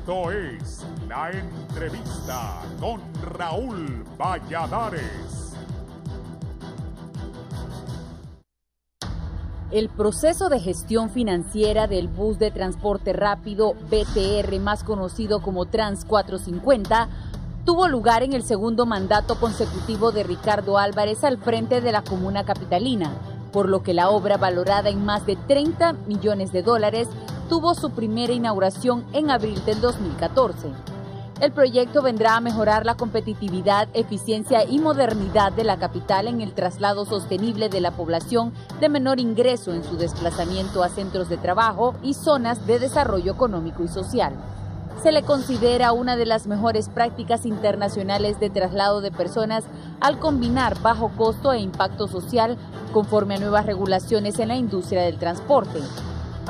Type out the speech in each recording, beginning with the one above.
Esto es la entrevista con Raúl Valladares. El proceso de gestión financiera del bus de transporte rápido BTR, más conocido como Trans 450, tuvo lugar en el segundo mandato consecutivo de Ricardo Álvarez al frente de la comuna capitalina, por lo que la obra valorada en más de 30 millones de dólares tuvo su primera inauguración en abril del 2014. El proyecto vendrá a mejorar la competitividad, eficiencia y modernidad de la capital en el traslado sostenible de la población de menor ingreso en su desplazamiento a centros de trabajo y zonas de desarrollo económico y social. Se le considera una de las mejores prácticas internacionales de traslado de personas al combinar bajo costo e impacto social conforme a nuevas regulaciones en la industria del transporte.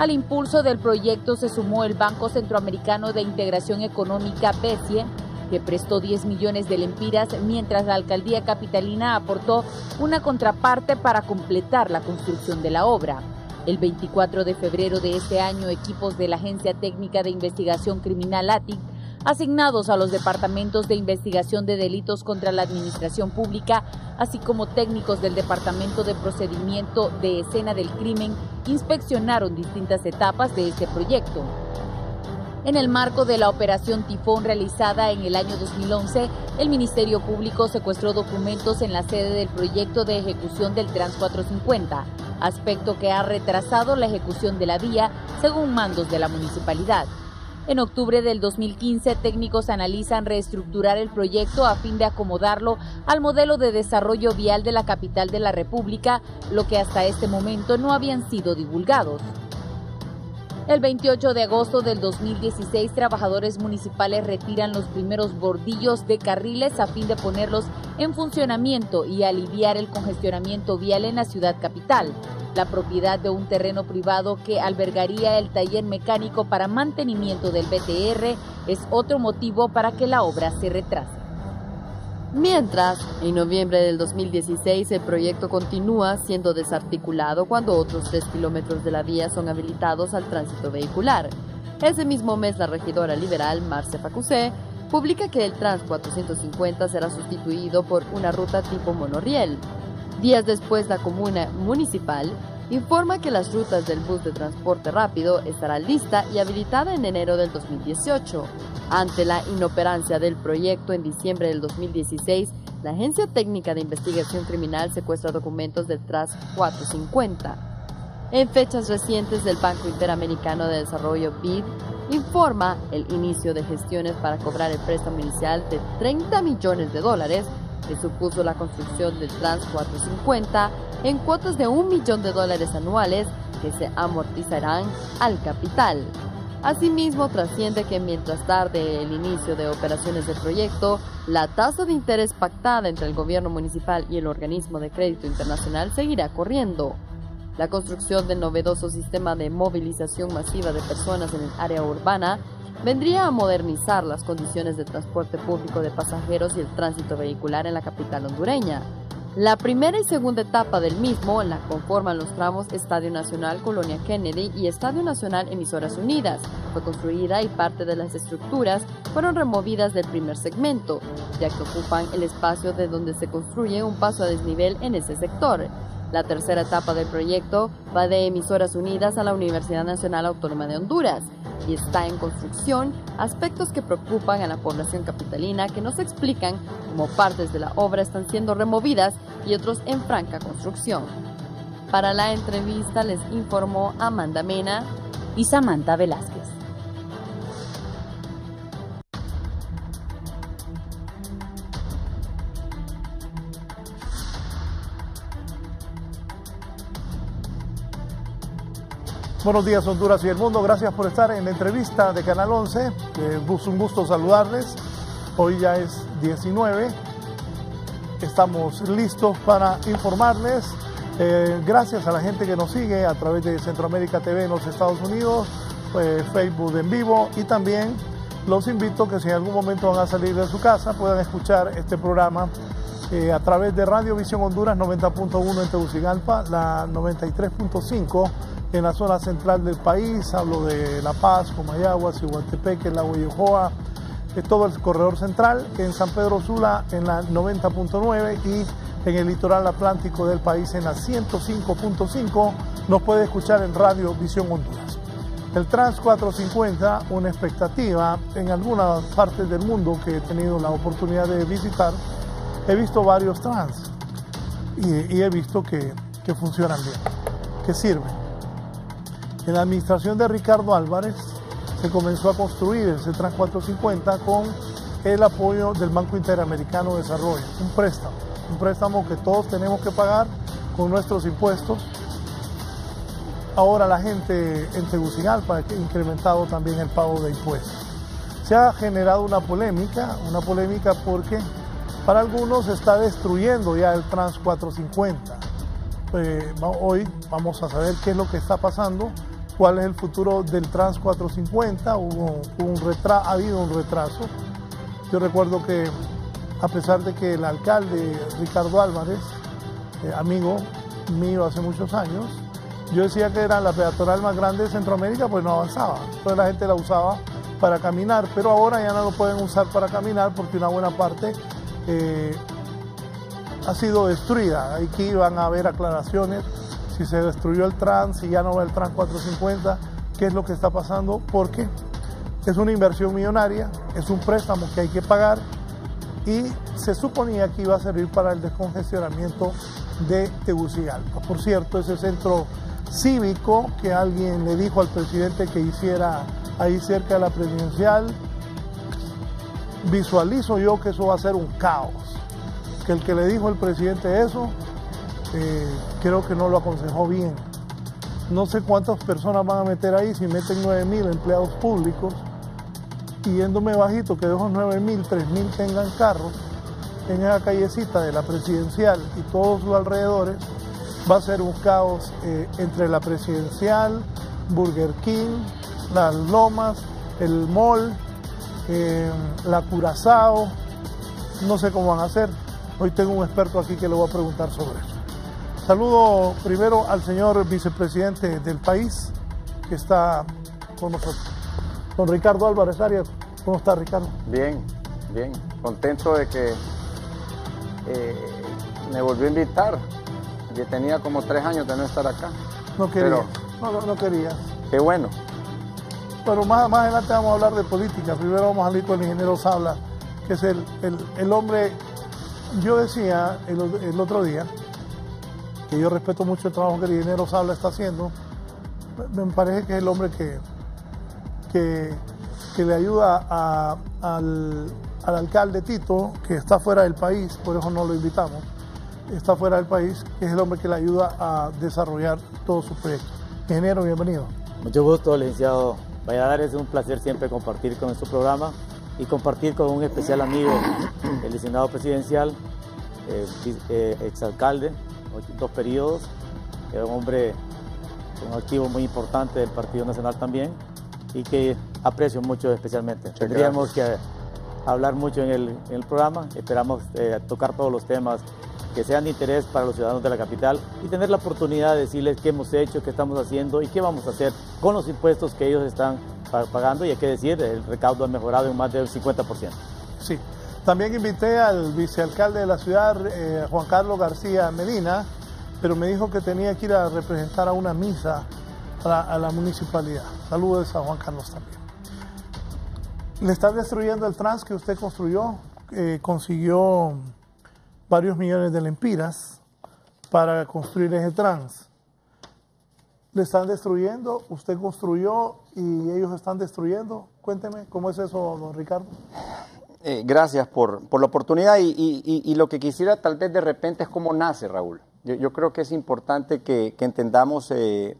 Al impulso del proyecto se sumó el Banco Centroamericano de Integración Económica BESIE, que prestó 10 millones de lempiras, mientras la alcaldía capitalina aportó una contraparte para completar la construcción de la obra. El 24 de febrero de este año, equipos de la Agencia Técnica de Investigación Criminal ATIC asignados a los departamentos de investigación de delitos contra la administración pública, así como técnicos del Departamento de Procedimiento de Escena del Crimen, inspeccionaron distintas etapas de este proyecto. En el marco de la operación Tifón realizada en el año 2011, el Ministerio Público secuestró documentos en la sede del proyecto de ejecución del Trans 450, aspecto que ha retrasado la ejecución de la vía según mandos de la municipalidad. En octubre del 2015, técnicos analizan reestructurar el proyecto a fin de acomodarlo al modelo de desarrollo vial de la capital de la República, lo que hasta este momento no habían sido divulgados. El 28 de agosto del 2016, trabajadores municipales retiran los primeros bordillos de carriles a fin de ponerlos en funcionamiento y aliviar el congestionamiento vial en la ciudad capital la propiedad de un terreno privado que albergaría el taller mecánico para mantenimiento del BTR es otro motivo para que la obra se retrase. Mientras, en noviembre del 2016 el proyecto continúa siendo desarticulado cuando otros tres kilómetros de la vía son habilitados al tránsito vehicular. Ese mismo mes la regidora liberal Marce Facusé publica que el Trans 450 será sustituido por una ruta tipo monorriel, Días después, la comuna municipal informa que las rutas del bus de transporte rápido estará lista y habilitada en enero del 2018. Ante la inoperancia del proyecto en diciembre del 2016, la Agencia Técnica de Investigación Criminal secuestra documentos del TRAS 450. En fechas recientes, el Banco Interamericano de Desarrollo BID informa el inicio de gestiones para cobrar el préstamo inicial de 30 millones de dólares que supuso la construcción del Trans 450 en cuotas de un millón de dólares anuales que se amortizarán al capital. Asimismo, trasciende que mientras tarde el inicio de operaciones del proyecto, la tasa de interés pactada entre el gobierno municipal y el organismo de crédito internacional seguirá corriendo. La construcción del novedoso sistema de movilización masiva de personas en el área urbana vendría a modernizar las condiciones de transporte público de pasajeros y el tránsito vehicular en la capital hondureña. La primera y segunda etapa del mismo la conforman los tramos Estadio Nacional Colonia Kennedy y Estadio Nacional Emisoras Unidas. Fue construida y parte de las estructuras fueron removidas del primer segmento, ya que ocupan el espacio de donde se construye un paso a desnivel en ese sector. La tercera etapa del proyecto va de Emisoras Unidas a la Universidad Nacional Autónoma de Honduras y está en construcción aspectos que preocupan a la población capitalina que no se explican como partes de la obra están siendo removidas y otros en franca construcción. Para la entrevista les informó Amanda Mena y Samantha Velázquez. Buenos días Honduras y el mundo, gracias por estar en la entrevista de Canal 11. Es un gusto saludarles. Hoy ya es 19. Estamos listos para informarles. Eh, gracias a la gente que nos sigue a través de Centroamérica TV en los Estados Unidos, pues, Facebook en vivo y también los invito que si en algún momento van a salir de su casa puedan escuchar este programa eh, a través de Radio Visión Honduras 90.1 en Tegucigalpa, la 93.5 en la zona central del país, hablo de La Paz, Comayagua, Cihuatepeque, La Huellojoa, de todo el corredor central, en San Pedro Sula en la 90.9 y en el litoral atlántico del país en la 105.5 nos puede escuchar en Radio Visión Honduras. El Trans 450, una expectativa en algunas partes del mundo que he tenido la oportunidad de visitar, he visto varios trans y, he visto que, funcionan bien, que sirven. En la administración de Ricardo Álvarez se comenzó a construir el Trans 450 con el apoyo del Banco Interamericano de Desarrollo, un préstamo, un préstamo que todos tenemos que pagar con nuestros impuestos ahora la gente en Tegucigalpa ha incrementado también el pago de impuestos. Se ha generado una polémica, una polémica porque para algunos está destruyendo ya el Trans 450. Eh, hoy vamos a saber qué es lo que está pasando, cuál es el futuro del Trans 450. Hubo un ha habido un retraso. Yo recuerdo que a pesar de que el alcalde Ricardo Álvarez, eh, amigo mío hace muchos años, yo decía que era la peatonal más grande de Centroamérica, pues no avanzaba. Entonces la gente la usaba para caminar, pero ahora ya no lo pueden usar para caminar porque una buena parte eh, ha sido destruida. Aquí van a haber aclaraciones si se destruyó el trans, si ya no va el trans 450, qué es lo que está pasando, porque es una inversión millonaria, es un préstamo que hay que pagar y se suponía que iba a servir para el descongestionamiento de Tegucigalpa. Por cierto, ese centro cívico que alguien le dijo al presidente que hiciera ahí cerca de la presidencial. Visualizo yo que eso va a ser un caos. Que el que le dijo al presidente eso, eh, creo que no lo aconsejó bien. No sé cuántas personas van a meter ahí, si meten 9 mil empleados públicos, y yéndome bajito, que de esos 9 mil, 3 mil tengan carros en esa callecita de la presidencial y todos sus alrededores, va a ser un caos eh, entre la presidencial, Burger King, las lomas, el mall, eh, la Curazao, no sé cómo van a hacer. Hoy tengo un experto aquí que le voy a preguntar sobre eso. Saludo primero al señor vicepresidente del país que está con nosotros, con Ricardo Álvarez Arias. ¿Cómo está Ricardo? Bien, bien, contento de que eh, me volvió a invitar yo tenía como tres años de no estar acá. No quería. no, no, quería. Qué bueno. Pero más, más adelante vamos a hablar de política. Primero vamos a hablar con el ingeniero Sabla, que es el, el, hombre. Yo decía el, el, otro día que yo respeto mucho el trabajo que el ingeniero Sabla está haciendo. Me parece que es el hombre que, que, que le ayuda a, al, al alcalde Tito, que está fuera del país, por eso no lo invitamos está fuera del país, que es el hombre que le ayuda a desarrollar todo su proyecto. Ingeniero, bienvenido. Mucho gusto, licenciado Valladares. Es un placer siempre compartir con su programa y compartir con un especial amigo, el licenciado presidencial, eh, eh, exalcalde, dos periodos, es un hombre un activo muy importante del Partido Nacional también y que aprecio mucho especialmente. Tendríamos que hablar mucho en el, programa, esperamos eh, tocar todos los temas que sean de interés para los ciudadanos de la capital y tener la oportunidad de decirles qué hemos hecho, qué estamos haciendo y qué vamos a hacer con los impuestos que ellos están pagando y hay que decir, el recaudo ha mejorado en más del 50%. Sí, también invité al vicealcalde de la ciudad, eh, Juan Carlos García Medina, pero me dijo que tenía que ir a representar a una misa a la, municipalidad. Saludos a Juan Carlos también. Le están destruyendo el trans que usted construyó, eh, consiguió varios millones de lempiras para construir ese trans. Le están destruyendo, usted construyó y ellos están destruyendo. Cuénteme, ¿cómo es eso, don Ricardo? Eh, gracias por, la oportunidad y, lo que quisiera tal vez de repente es cómo nace, Raúl. Yo, creo que es importante que, entendamos eh,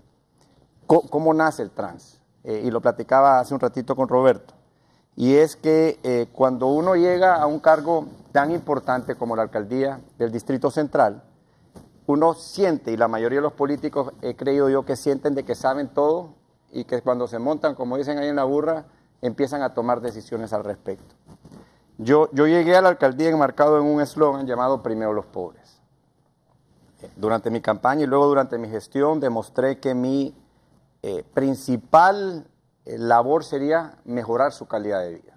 cómo, nace el trans. Eh, y lo platicaba hace un ratito con Roberto. Y es que cuando uno llega a un cargo tan importante como la alcaldía del Distrito Central, uno siente, y la mayoría de los políticos he creído yo que sienten de que saben todo y que cuando se montan, como dicen ahí en la burra, empiezan a tomar decisiones al respecto. Yo, yo llegué a la alcaldía enmarcado en un eslogan llamado Primero los pobres. Eh, Durante mi campaña y luego durante mi gestión demostré que mi eh, principal eh, labor sería mejorar su calidad de vida.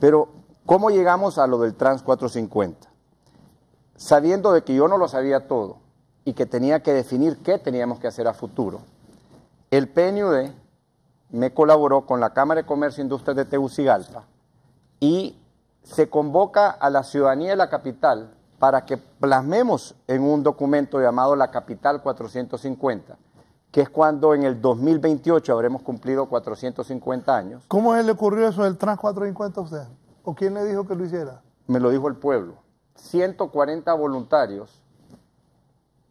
Pero, ¿cómo llegamos a lo del Trans 450? Sabiendo de que yo no lo sabía todo y que tenía que definir qué teníamos que hacer a futuro, el PNUD me colaboró con la Cámara de Comercio e Industria de Tegucigalpa y se convoca a la ciudadanía de la capital para que plasmemos en un documento llamado la Capital 450, que es cuando en el 2028 habremos cumplido 450 años. ¿Cómo se le ocurrió eso del Trans 450 a usted? ¿O quién le dijo que lo hiciera? Me lo dijo el pueblo. 140 voluntarios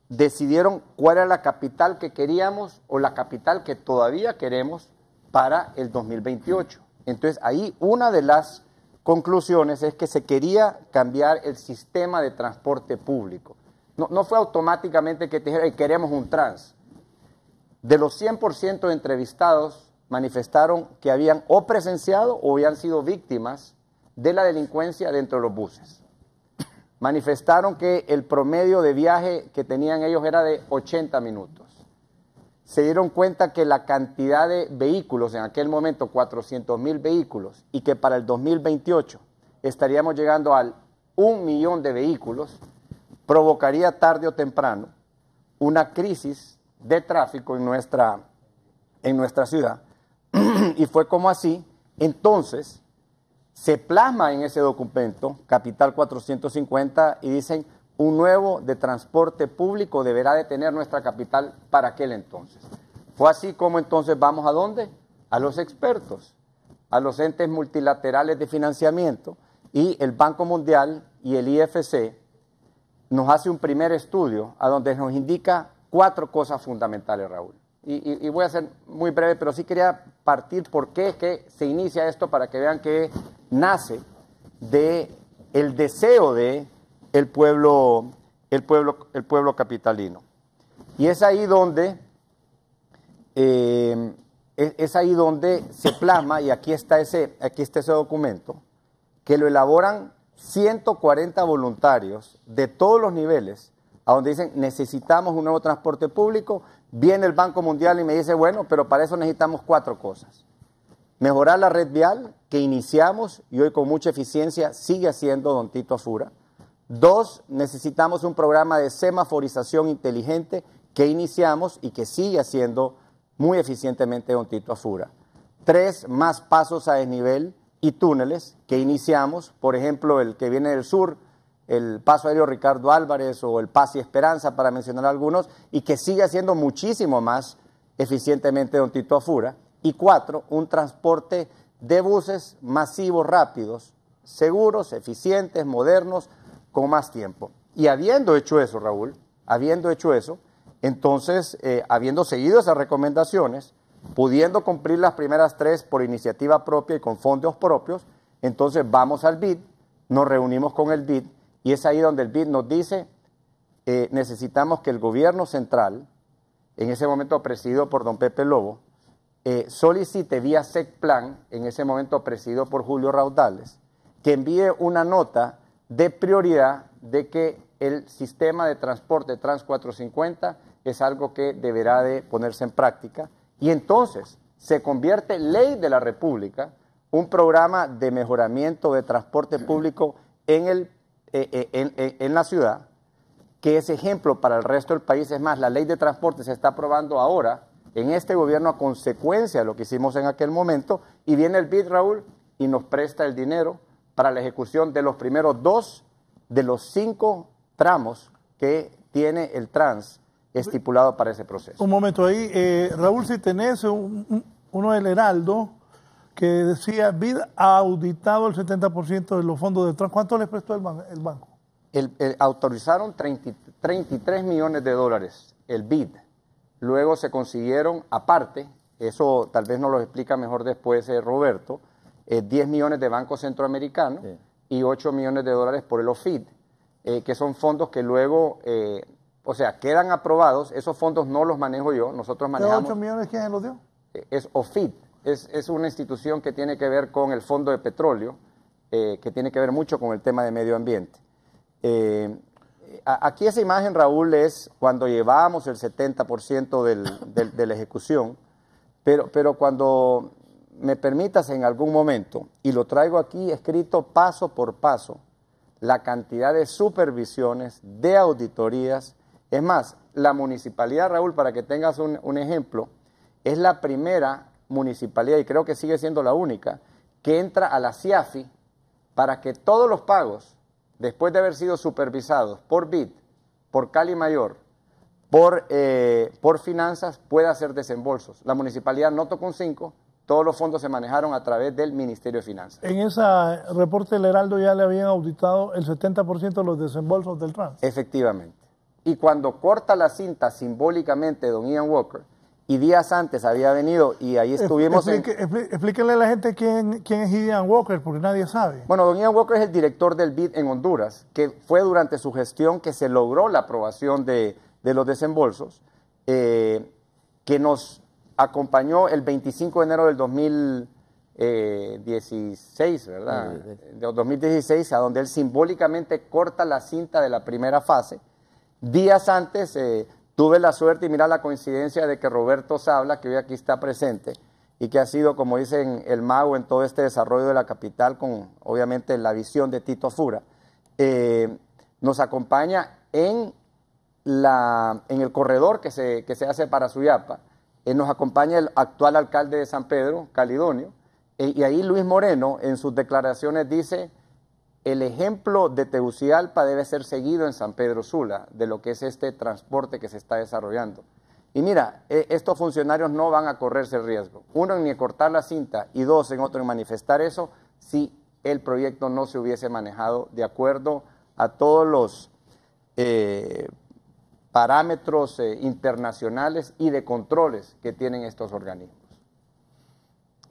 decidieron cuál era la capital que queríamos o la capital que todavía queremos para el 2028. Entonces ahí una de las conclusiones es que se quería cambiar el sistema de transporte público. No, no fue automáticamente que te dijeron, "Hey, queremos un trans. De los 100% de entrevistados manifestaron que habían o presenciado o habían sido víctimas de la delincuencia dentro de los buses. Manifestaron que el promedio de viaje que tenían ellos era de 80 minutos. Se dieron cuenta que la cantidad de vehículos, en aquel momento 400 mil vehículos, y que para el 2028 estaríamos llegando al un millón de vehículos, provocaría tarde o temprano una crisis de tráfico en nuestra, en nuestra ciudad. y fue como así, entonces, se plasma en ese documento, Capital 450, y dicen, un nuevo de transporte público deberá de tener nuestra capital para aquel entonces. Fue así como entonces vamos a dónde? A los expertos, a los entes multilaterales de financiamiento y el Banco Mundial y el IFC nos hace un primer estudio a donde nos indica cuatro cosas fundamentales, Raúl. Y, y, voy a ser muy breve, pero sí quería partir por qué es que se inicia esto para que vean que nace de el deseo de el pueblo, el pueblo, el pueblo capitalino. Y es ahí donde eh, es, ahí donde se plasma, y aquí está, ese, aquí está ese documento, que lo elaboran 140 voluntarios de todos los niveles, a donde dicen necesitamos un nuevo transporte público, viene el Banco Mundial y me dice, bueno, pero para eso necesitamos cuatro cosas. Mejorar la red vial que iniciamos y hoy con mucha eficiencia sigue haciendo don Tito Afura. Dos, necesitamos un programa de semaforización inteligente que iniciamos y que sigue haciendo muy eficientemente don Tito Afura. Tres, más pasos a desnivel y túneles que iniciamos, por ejemplo, el que viene del sur, el Paso Aéreo Ricardo Álvarez o el Paz y Esperanza, para mencionar algunos, y que sigue haciendo muchísimo más eficientemente don Tito Afura. Y cuatro, un transporte de buses masivos, rápidos, seguros, eficientes, modernos, con más tiempo. Y habiendo hecho eso, Raúl, habiendo hecho eso, entonces, eh, habiendo seguido esas recomendaciones, pudiendo cumplir las primeras tres por iniciativa propia y con fondos propios, entonces vamos al BID, nos reunimos con el BID y es ahí donde el BID nos dice, eh, necesitamos que el gobierno central, en ese momento presidido por don Pepe Lobo, eh, solicite vía SECPLAN, en ese momento presidido por Julio Raudales, que envíe una nota de prioridad de que el sistema de transporte Trans 450 es algo que deberá de ponerse en práctica. Y entonces se convierte ley de la República un programa de mejoramiento de transporte público en, el, en, en, en la ciudad que es ejemplo para el resto del país. Es más, la ley de transporte se está aprobando ahora en este gobierno a consecuencia de lo que hicimos en aquel momento y viene el BID, Raúl, y nos presta el dinero para la ejecución de los primeros dos de los cinco tramos que tiene el trans estipulado para ese proceso. Un momento ahí, eh, Raúl, si tenés un, un, uno del Heraldo que decía, BID ha auditado el 70% de los fondos de trans. ¿Cuánto les prestó el, ban el banco? El, el, autorizaron 30, 33 millones de dólares el BID. Luego se consiguieron, aparte, eso tal vez nos lo explica mejor después eh, Roberto, eh, 10 millones de Banco Centroamericano sí. y 8 millones de dólares por el OFID, eh, que son fondos que luego, eh, o sea, quedan aprobados. Esos fondos no los manejo yo, nosotros manejamos. ¿De 8 millones quién los dio? es OFID, es, es, una institución que tiene que ver con el Fondo de Petróleo eh, que tiene que ver mucho con el tema de medio ambiente. Eh, aquí esa imagen, Raúl, es cuando llevábamos el 70% del, de la ejecución, pero, pero cuando me permitas en algún momento, y lo traigo aquí escrito paso por paso, la cantidad de supervisiones, de auditorías. Es más, la municipalidad, Raúl, para que tengas un, un ejemplo, es la primera municipalidad, y creo que sigue siendo la única, que entra a la CIAFI para que todos los pagos, después de haber sido supervisados por BID, por Cali Mayor, por, eh, por finanzas, pueda hacer desembolsos. La municipalidad no tocó un 5, todos los fondos se manejaron a través del Ministerio de Finanzas. En ese reporte del Heraldo ya le habían auditado el 70% de los desembolsos del trans. Efectivamente. Y cuando corta la cinta simbólicamente don Ian Walker, y días antes había venido y ahí estuvimos Explíquenle a la gente quién, quién es Ian Walker, porque nadie sabe. Bueno, don Ian Walker es el director del BID en Honduras, que fue durante su gestión que se logró la aprobación de, los desembolsos, eh, que nos acompañó el 25 de enero del 2016, ¿verdad? De 2016, a donde él simbólicamente corta la cinta de la primera fase. Días antes... Eh, Tuve la suerte y mira la coincidencia de que Roberto Sabla, que hoy aquí está presente, y que ha sido, como dicen, el mago en todo este desarrollo de la capital, con obviamente la visión de Tito Fura, eh, nos acompaña en, la, en el corredor que se, que se hace para Suyapa. Eh, nos acompaña el actual alcalde de San Pedro, Calidonio, eh, y ahí Luis Moreno en sus declaraciones dice el ejemplo de Tegucigalpa debe ser seguido en San Pedro Sula, de lo que es este transporte que se está desarrollando. Y mira, e, estos funcionarios no van a correrse el riesgo. Uno, en ni cortar la cinta, y dos, en otro, en manifestar eso, si el proyecto no se hubiese manejado de acuerdo a todos los eh, parámetros eh, internacionales y de controles que tienen estos organismos.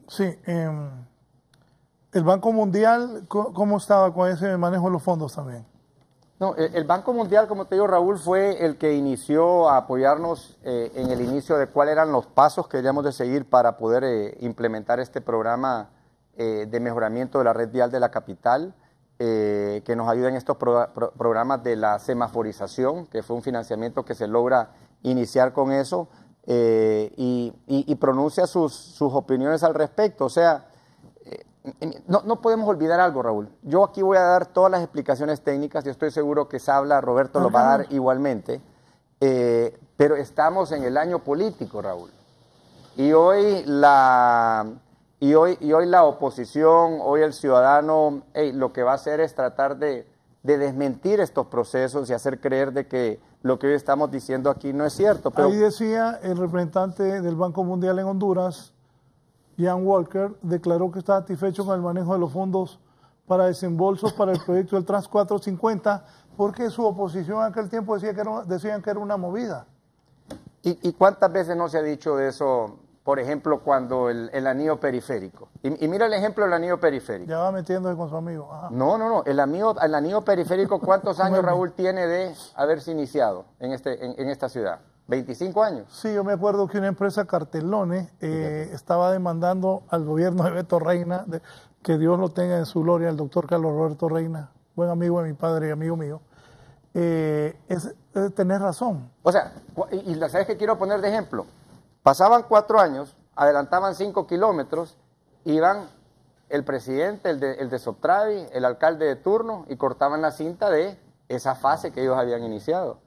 Sí, eh, ¿El Banco Mundial cómo estaba con ese manejo de los fondos también? No, el Banco Mundial, como te digo, Raúl, fue el que inició a apoyarnos eh, en el inicio de cuáles eran los pasos que debíamos de seguir para poder eh, implementar este programa eh, de mejoramiento de la red vial de la capital, que nos ayuda en estos programas de la semaforización, que fue un financiamiento que se logra iniciar con eso, y, pronuncia sus, sus opiniones al respecto. O sea, no, podemos olvidar algo, Raúl. Yo aquí voy a dar todas las explicaciones técnicas y estoy seguro que Sabla, Roberto lo va a dar igualmente. Eh, pero estamos en el año político, Raúl. Y hoy la, y hoy, y hoy la oposición, hoy el ciudadano, lo que va a hacer es tratar de, de, desmentir estos procesos y hacer creer de que lo que hoy estamos diciendo aquí no es cierto. Pero... Ahí decía el representante del Banco Mundial en Honduras, Ian Walker declaró que está satisfecho con el manejo de los fondos para desembolsos para el proyecto del Trans 450, porque su oposición en aquel tiempo decía que era, decían que era una movida. ¿Y, cuántas veces no se ha dicho de eso, por ejemplo, cuando el, anillo periférico? Y, mira el ejemplo del anillo periférico. Ya va metiéndose con su amigo. No, no, no. El anillo, el anillo periférico, ¿cuántos años, Raúl, tiene de haberse iniciado en, este, en esta ciudad? 25 años. Sí, yo me acuerdo que una empresa Cartelone eh, estaba demandando al gobierno de Beto Reina, que Dios lo tenga en su gloria, el doctor Carlos Roberto Reina, buen amigo de mi padre y amigo mío. Eh, es, tener razón. O sea, y, la sabes que quiero poner de ejemplo. Pasaban cuatro años, adelantaban cinco kilómetros, iban el presidente, el de, el de Soptravi, el alcalde de turno, y cortaban la cinta de esa fase que ellos habían iniciado.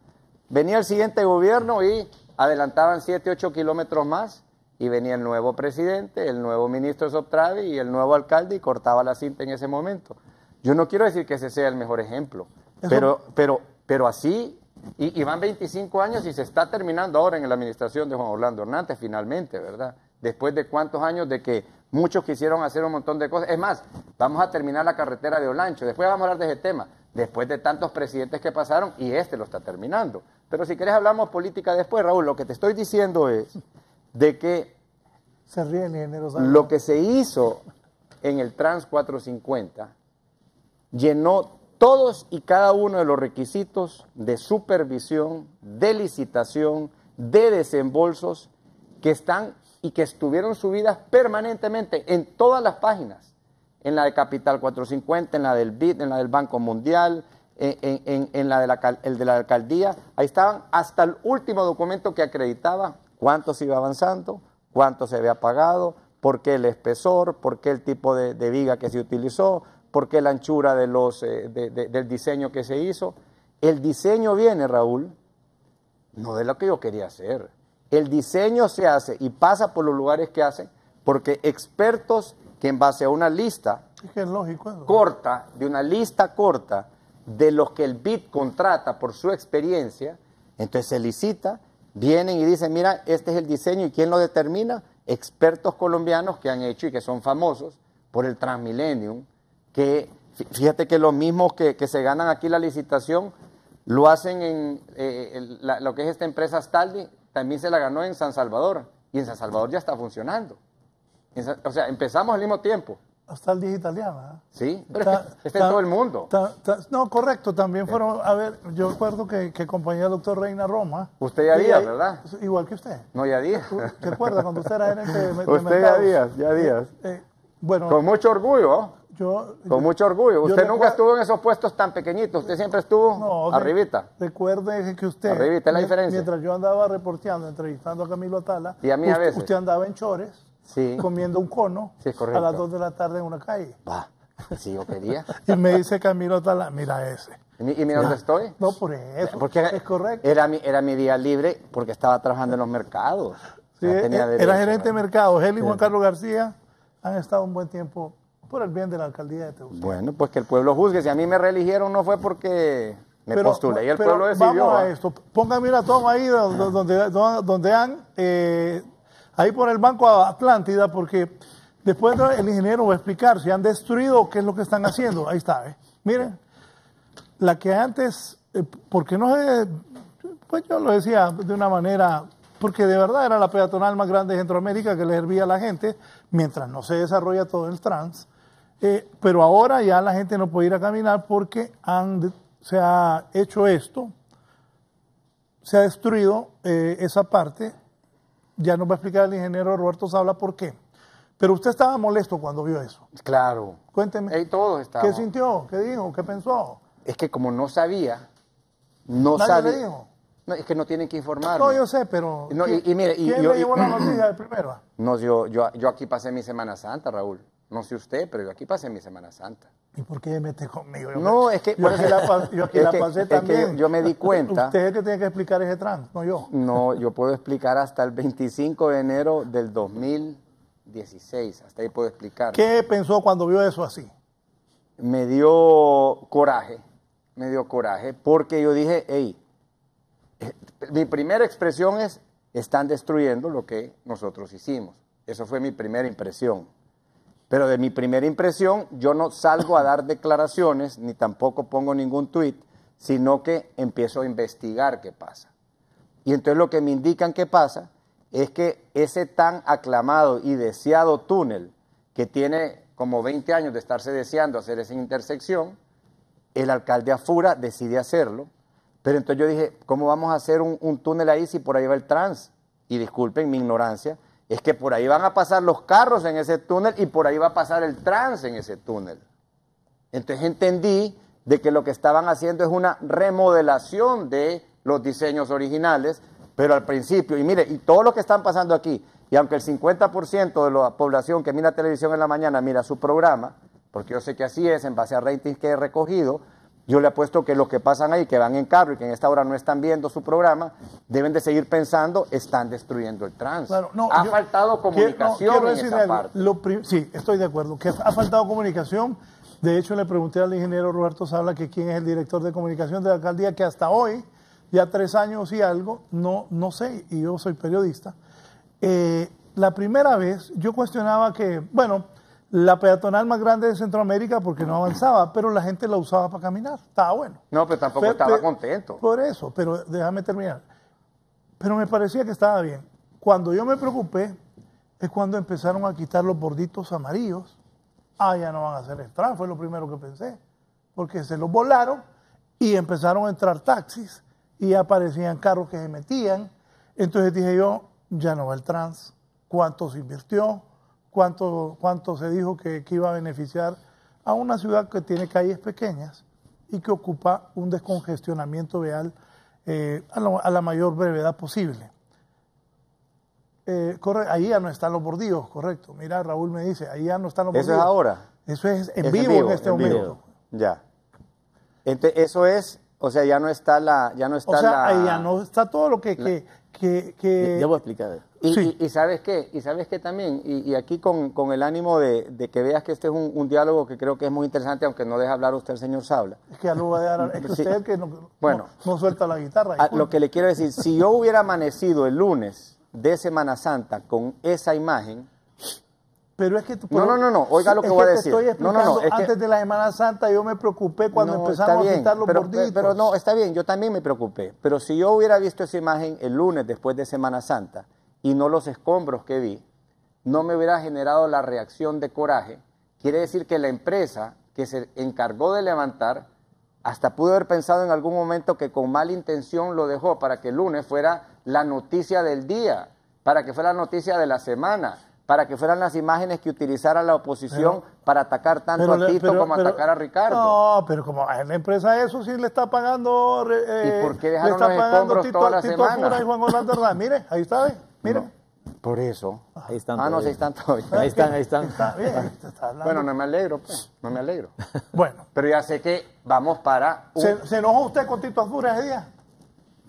Venía el siguiente gobierno y adelantaban 7, 8 kilómetros más y venía el nuevo presidente, el nuevo ministro Soptravi y el nuevo alcalde y cortaba la cinta en ese momento. Yo no quiero decir que ese sea el mejor ejemplo, pero, pero, pero así, y, van 25 años y se está terminando ahora en la administración de Juan Orlando Hernández finalmente, ¿verdad? Después de cuántos años de que muchos quisieron hacer un montón de cosas. Es más, vamos a terminar la carretera de Olancho, después vamos a hablar de ese tema, después de tantos presidentes que pasaron y este lo está terminando. Pero si querés hablamos política después, Raúl. Lo que te estoy diciendo es de que se lo que se hizo en el Trans 450 llenó todos y cada uno de los requisitos de supervisión, de licitación, de desembolsos que están y que estuvieron subidas permanentemente en todas las páginas en la de Capital 450, en la del BID, en la del Banco Mundial, en, en- la de la, el de la alcaldía. Ahí estaban hasta el último documento que acreditaba cuánto se iba avanzando, cuánto se había pagado, por qué el espesor, por qué el tipo de, viga que se utilizó, por qué la anchura de los, eh, de- de- del diseño que se hizo. El diseño viene, Raúl, no de lo que yo quería hacer. El diseño se hace y pasa por los lugares que hacen porque expertos que en base a una lista Es que es lógico eso. corta, de una lista corta de los que el BID contrata por su experiencia, entonces se licita, vienen y dicen, mira, este es el diseño y quién lo determina, expertos colombianos que han hecho y que son famosos por el Transmillennium, que fí- fíjate que los mismos que, que se ganan aquí la licitación lo hacen en eh, el- la- lo que es esta empresa Staldi, también se la ganó en San Salvador y en San Salvador ya está funcionando. O sea, empezamos al mismo tiempo. Hasta el día italiano. ¿ah? Sí, pero Ta- es que está ta- en todo el mundo. ta- no, correcto, también fueron, a ver, yo recuerdo que, que acompañé al doctor Reina Roma. Usted ya ahí- ¿verdad? Igual que usted. No, ya días. ¿Tú ¿Te acuerdas cuando usted era gerente de, Usted ya días, ya días. Eh, bueno, Con mucho orgullo, yo... con mucho orgullo. Usted nunca recuerdo- estuvo en esos puestos tan pequeñitos, usted siempre estuvo No, arribita. re- Recuerde que usted... Arribita, es la diferencia. Mientras yo andaba reporteando, entrevistando a Camilo Atala... Y a mí a veces. Usted andaba en Chores, Sí. comiendo un cono Sí, a las 2 de la tarde en una calle. Va, sí, yo quería. Y me dice Camilo Atala, mira ese. ¿Y mi- y mira dónde estoy? No, por eso. Porque era, es correcto. Era mi, era mi día libre porque estaba trabajando en los mercados. Sí, tenía era gerente de ¿verdad? mercado. Él y Juan Carlos García han estado un buen tiempo por el bien de la alcaldía de Tegucigalpa. Bueno, pues que el pueblo juzgue. Si a mí me reeligieron no fue porque me postulé y el pero pueblo decidió. Vamos a esto. Póngame una toma ahí donde, donde, donde- donde han, eh, ahí por el Banco Atlántida, porque después el ingeniero va a explicar si han destruido o qué es lo que están haciendo. Ahí está, ¿eh? Miren, la que antes, eh, porque no sé, pues yo lo decía de una manera, porque de verdad era la peatonal más grande de Centroamérica que le servía a la gente, mientras no se desarrolla todo el trans. Eh, pero ahora ya la gente no puede ir a caminar porque se ha hecho esto, se ha destruido eh, esa parte. Ya nos va a explicar el ingeniero Roberto Sabla por qué. Pero usted estaba molesto cuando vio eso. Claro. Cuénteme. Ahí todos ¿Qué sintió? ¿Qué dijo? ¿Qué pensó? Es que como no sabía, no Nadie sabía. le dijo. No, es que no tienen que informarme. No, yo sé, pero. No, y- ¿quién, y mire, y ¿quién yo- le y- llevó la noticia de primero? No, yo, yo, yo aquí pasé mi Semana Santa, Raúl. No sé usted, pero yo aquí pasé mi Semana Santa. ¿Y por qué mete conmigo? Yo No, me- es que- Yo aquí la, yo aquí que- es que yo me di cuenta. Usted es el que tiene que explicar ese trans, no yo. No, yo puedo explicar hasta el 25 de enero del 2016. Hasta ahí puedo explicar. ¿Qué pensó cuando vio eso así? Me dio coraje, me dio coraje, porque yo dije, hey, eh, mi primera expresión es, están destruyendo lo que nosotros hicimos. Eso fue mi primera impresión. Pero de mi primera impresión, yo no salgo a dar declaraciones, ni tampoco pongo ningún tuit, sino que empiezo a investigar qué pasa. Y entonces lo que me indican que pasa es que ese tan aclamado y deseado túnel que tiene como 20 años de estarse deseando hacer esa intersección, el alcalde Afura decide hacerlo. Pero entonces yo dije, ¿cómo vamos a hacer un, un túnel ahí si por ahí va el trans? Y disculpen mi ignorancia, es que por ahí van a pasar los carros en ese túnel y por ahí va a pasar el trans en ese túnel. Entonces entendí de que lo que estaban haciendo es una remodelación de los diseños originales, pero al principio, y mire, y todo lo que están pasando aquí, y aunque el 50% de la población que mira televisión en la mañana mira su programa, porque yo sé que así es, en base a ratings que he recogido, yo le apuesto que los que pasan ahí, que van en carro y que en esta hora no están viendo su programa, deben de seguir pensando, están destruyendo el trans. Claro, no, ha yo- faltado quiero- no, comunicación quiero en decirle esa algo. parte. Lo pri- sí, estoy de acuerdo, que ha faltado comunicación. De hecho, le pregunté al ingeniero Roberto Sabla que quién es el director de comunicación de la alcaldía, que hasta hoy, ya tres años y algo, no, no sé, y yo soy periodista. Eh, la primera vez yo cuestionaba que, bueno, la peatonal más grande de Centroamérica porque no avanzaba, pero la gente la usaba para caminar, estaba bueno. No, pero tampoco estaba pe- contento. Por eso, pero déjame terminar. Pero me parecía que estaba bien. Cuando yo me preocupé es cuando empezaron a quitar los borditos amarillos. Ah, ya no van a hacer el trans, fue lo primero que pensé. Porque se los volaron y empezaron a entrar taxis y aparecían carros que se metían. Entonces dije yo, ya no va el trans. ¿Cuánto se invirtió? Cuánto, cuánto se dijo que, que iba a beneficiar a una ciudad que tiene calles pequeñas y que ocupa un descongestionamiento vial eh, a, la, a la mayor brevedad posible. Eh, corre, ahí ya no están los bordillos, correcto. Mira, Raúl me dice, ahí ya no están los ¿Eso bordillos. es ahora? Eso es en Es vivo en, este en momento. vivo. Ya. Ente- eso es, o sea, ya no está la, ya no está O sea, la. ahí ya no está todo lo que, que, que, que- Ya voy a explicar. Y, Sí. y- y sabes qué, y sabes qué también, y, y aquí con, con el ánimo de, de que veas que este es un, un diálogo que creo que es muy interesante, aunque no deja hablar usted el señor Sabla. es que ya lo va a dejar, es que Sí. usted que no, Bueno. no, no suelta la guitarra. Ah, lo que le quiero decir, si yo hubiera amanecido el lunes de Semana Santa con esa imagen, Pero es que tú- No, no, no, no, oiga lo que es voy a te decir. No, no, no, que- antes de la Semana Santa yo me preocupé cuando No, empezamos a quitar los pero, gorditos. Pero no, está bien, yo también me preocupé. Pero si yo hubiera visto esa imagen el lunes después de Semana Santa y no los escombros que vi, no me hubiera generado la reacción de coraje. Quiere decir que la empresa que se encargó de levantar, hasta pudo haber pensado en algún momento que con mala intención lo dejó para que el lunes fuera la noticia del día, para que fuera la noticia de la semana, para que fueran las imágenes que utilizara la oposición para atacar tanto Pero a Tito pero- como atacar a Ricardo. No, pero como a la empresa eso sí le está pagando. eh, ¿Y por qué le está los pagando Tito, toda la Tito semana? Y Juan Orlando Hernández. Mire, ahí está. Mire. No, por eso. Ahí están. Ah, no, sí están todavía. Ahí están, ahí están. Está bien, te está hablando. Bueno, no me alegro, pues, no me alegro. Bueno, Pero ya sé que vamos para un... ¿se, se enojó usted con Tito Afura ese día?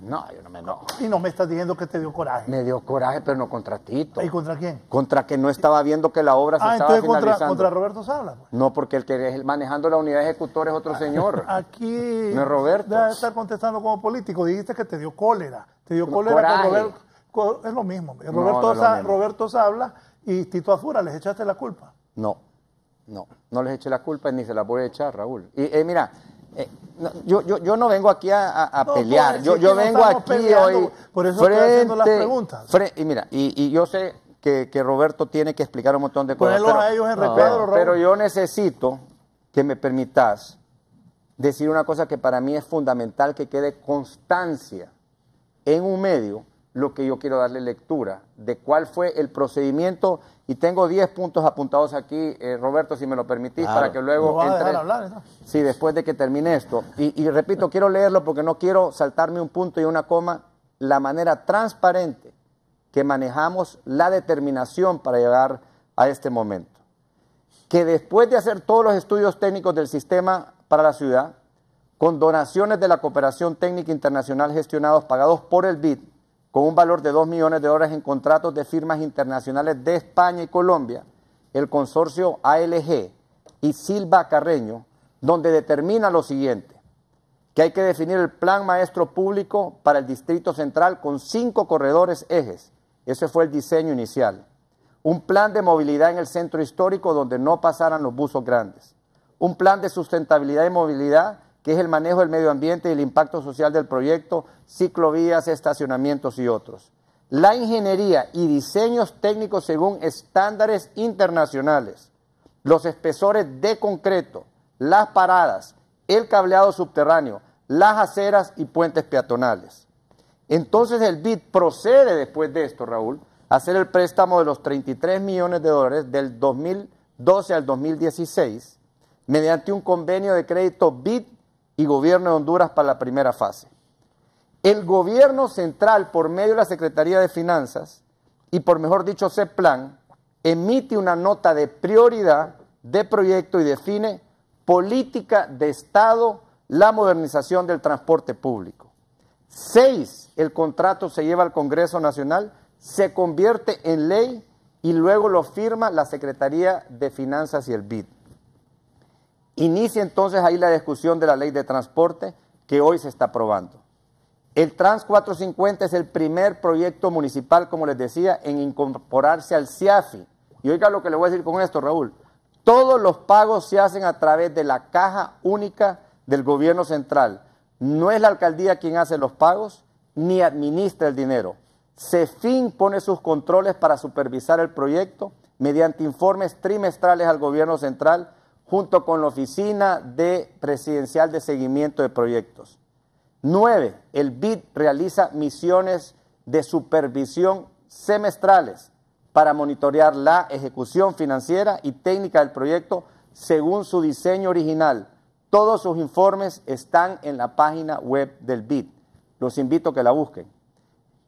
No, yo no me enojo. Y no me estás diciendo que te dio coraje. Me dio coraje, pero no contra Tito. ¿Y contra quién? Contra que no estaba viendo que la obra se Ah, estaba entonces contra, finalizando. contra Roberto Sabla. pues. No, porque el que es manejando la unidad ejecutora es otro señor. Aquí No es Roberto. debe estar contestando como político. Dijiste que te dio cólera. Te dio No, cólera coraje. con Roberto. Es lo mismo. Roberto, no mismo. Roberto Sabla y Tito Afura, les echaste la culpa. No, no, no les eché la culpa ni se la voy a echar, Raúl. Y eh, mira, eh, no, yo, yo, yo no vengo aquí a, No, pelear, pues, yo, yo no vengo aquí peleando, hoy. por eso estoy haciendo las preguntas. y mira, y, y yo sé que, que Roberto tiene que explicar un montón de cosas. Ponerlos pero- a ellos en no, recuadro, Raúl. pero yo necesito que me permitas decir una cosa que para mí es fundamental, que quede constancia en un medio lo que yo quiero darle lectura de cuál fue el procedimiento y tengo 10 puntos apuntados aquí, eh, Roberto, si me lo permitís, Claro. para que luego No vas a dejar entre- hablar, ¿no? Sí, después de que termine esto. Y, y repito, quiero leerlo porque no quiero saltarme un punto y una coma. La manera transparente que manejamos la determinación para llegar a este momento. Que después de hacer todos los estudios técnicos del sistema para la ciudad, con donaciones de la cooperación técnica internacional gestionados, pagados por el BID, con un valor de 2 millones de dólares en contratos de firmas internacionales de España y Colombia, el consorcio ALG y Silva Carreño, donde determina lo siguiente, que hay que definir el plan maestro público para el Distrito Central con cinco corredores ejes. Ese fue el diseño inicial. Un plan de movilidad en el centro histórico donde no pasaran los buzos grandes. Un plan de sustentabilidad y movilidad que es el manejo del medio ambiente y el impacto social del proyecto, ciclovías, estacionamientos y otros. La ingeniería y diseños técnicos según estándares internacionales. Los espesores de concreto, las paradas, el cableado subterráneo, las aceras y puentes peatonales. Entonces el BID procede después de esto, Raúl, a hacer el préstamo de los 33 millones de dólares del 2012 al 2016 mediante un convenio de crédito BID y Gobierno de Honduras para la primera fase. El gobierno central, por medio de la Secretaría de Finanzas y por mejor dicho CEPLAN, emite una nota de prioridad de proyecto y define política de Estado, la modernización del transporte público. Seis, el contrato se lleva al Congreso Nacional, se convierte en ley y luego lo firma la Secretaría de Finanzas y el BID. Inicia entonces ahí la discusión de la ley de transporte que hoy se está aprobando. El Trans 450 es el primer proyecto municipal, como les decía, en incorporarse al CIAFI. Y oiga lo que le voy a decir con esto, Raúl. Todos los pagos se hacen a través de la caja única del gobierno central. No es la alcaldía quien hace los pagos ni administra el dinero. CEFIN pone sus controles para supervisar el proyecto mediante informes trimestrales al gobierno central junto con la Oficina de Presidencial de Seguimiento de Proyectos. Nueve, el BID realiza misiones de supervisión semestrales para monitorear la ejecución financiera y técnica del proyecto según su diseño original. Todos sus informes están en la página web del BID. Los invito a que la busquen.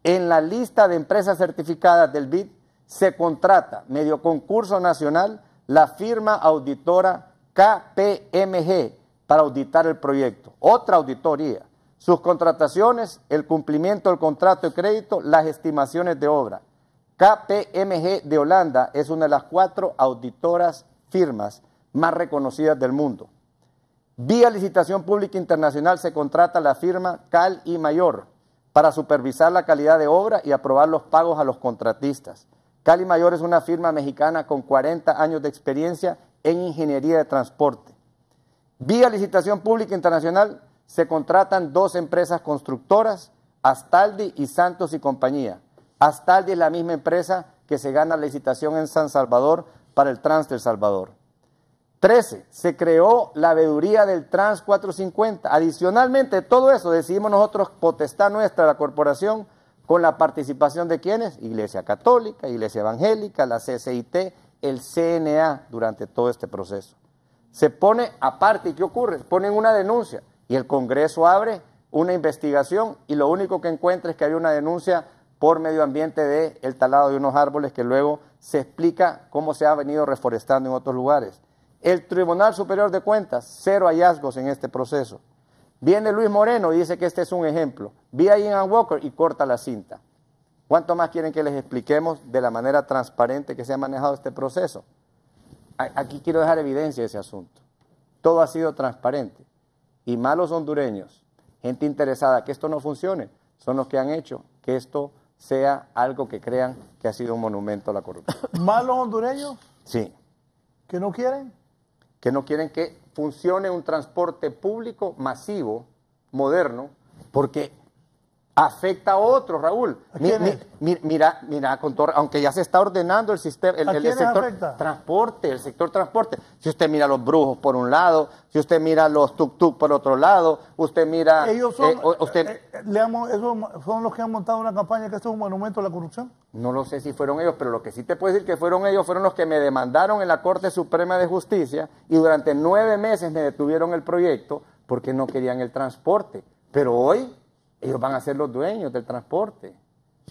En la lista de empresas certificadas del BID se contrata, medio concurso nacional, la firma auditora KPMG para auditar el proyecto. Otra auditoría. Sus contrataciones, el cumplimiento del contrato de crédito, las estimaciones de obra. KPMG de Holanda es una de las cuatro auditoras firmas más reconocidas del mundo. Vía licitación pública internacional se contrata la firma Cal y Mayor para supervisar la calidad de obra y aprobar los pagos a los contratistas. Cal y Mayor es una firma mexicana con 40 años de experiencia en ingeniería de transporte. Vía licitación pública internacional se contratan dos empresas constructoras, Astaldi y Santos y compañía. Astaldi es la misma empresa que se gana la licitación en San Salvador para el Trans del Salvador. 13. Se creó la veeduría del Trans 450. Adicionalmente, todo eso decidimos nosotros, potestad nuestra, la corporación, con la participación de quienes? Iglesia Católica, Iglesia Evangélica, la CCIT, el CNA durante todo este proceso. Se pone aparte, ¿y qué ocurre? Ponen una denuncia y el Congreso abre una investigación y lo único que encuentra es que hay una denuncia por medio ambiente del el talado de unos árboles que luego se explica cómo se ha venido reforestando en otros lugares. El Tribunal Superior de Cuentas, cero hallazgos en este proceso. Viene Luis Moreno y dice que este es un ejemplo. Vi a Ian Walker y corta la cinta. ¿Cuánto más quieren que les expliquemos de la manera transparente que se ha manejado este proceso? Aquí quiero dejar evidencia de ese asunto. Todo ha sido transparente y malos hondureños, gente interesada que esto no funcione, son los que han hecho que esto sea algo que crean que ha sido un monumento a la corrupción. ¿Malos hondureños? Sí. ¿Que no quieren? Que no quieren que funcione un transporte público masivo, moderno, porque afecta a otros, Raúl. mira, mira, con aunque ya se está ordenando el sistema, el, sector transporte, el sector transporte. Si usted mira los brujos por un lado, si usted mira los tuk-tuk por otro lado, usted mira... Ellos son, eh, usted, eh, eh, son los que han montado una campaña que esto es un monumento a la corrupción. No lo sé si fueron ellos, pero lo que sí te puedo decir que fueron ellos, fueron los que me demandaron en la Corte Suprema de Justicia y durante nueve meses me detuvieron el proyecto porque no querían el transporte. Pero hoy ellos van a ser los dueños del transporte.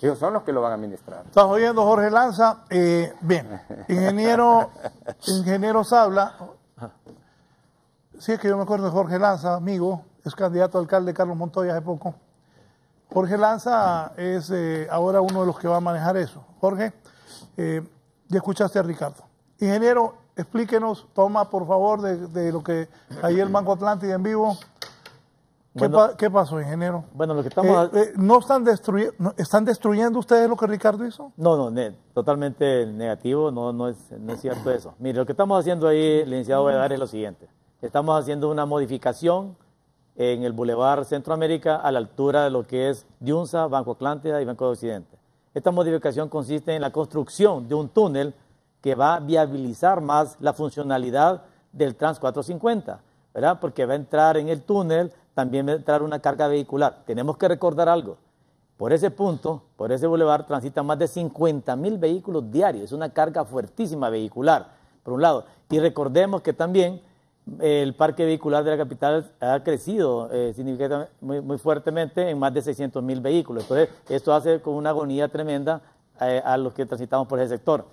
Ellos son los que lo van a administrar. Estamos oyendo Jorge Lanza. Eh, bien, ingeniero, ingeniero Sabla. Sí, es que yo me acuerdo de Jorge Lanza, amigo, es candidato a alcalde Carlos Montoya hace poco. Jorge Lanza es eh, ahora uno de los que va a manejar eso. Jorge, eh, ya escuchaste a Ricardo. Ingeniero, explíquenos, toma por favor de, de lo que ayer el Banco Atlántida en vivo ¿Qué, pasó, ingeniero? Bueno, lo que estamos... Eh, eh, ¿no, están destruyendo, están destruyendo ustedes lo que Ricardo hizo? No, no, totalmente negativo, no, no, es, no es cierto eso. Mire, lo que estamos haciendo ahí, licenciado dar es lo siguiente. Estamos haciendo una modificación en el Boulevard Centroamérica a la altura de lo que es Diunza, Banco Atlántida y Banco de Occidente. Esta modificación consiste en la construcción de un túnel que va a viabilizar más la funcionalidad del Trans 450, ¿verdad? Porque va a entrar en el túnel también va a entrar una carga vehicular. Tenemos que recordar algo. Por ese punto, por ese bulevar, transitan más de 50 mil vehículos diarios. Es una carga fuertísima vehicular, por un lado. Y recordemos que también eh, el parque vehicular de la capital ha crecido eh, significativamente, muy, fuertemente en más de 600 mil vehículos. Entonces, esto hace con una agonía tremenda eh, a los que transitamos por ese sector.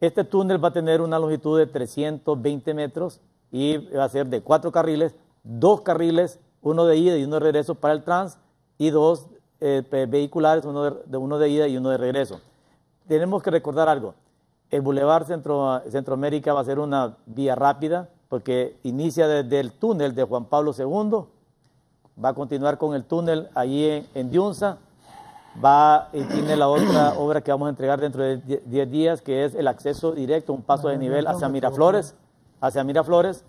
Este túnel va a tener una longitud de 320 metros y va a ser de cuatro carriles, dos carriles uno de ida y uno de regreso para el trans y dos eh, vehiculares, uno de, uno de ida y uno de regreso. Tenemos que recordar algo. El Boulevard Centro, Centroamérica va a ser una vía rápida porque inicia desde el túnel de Juan Pablo II, va a continuar con el túnel allí en, en Diunza, va y tiene la otra obra que vamos a entregar dentro de 10 días, que es el acceso directo, un paso de nivel hacia Miraflores, hacia Miraflores,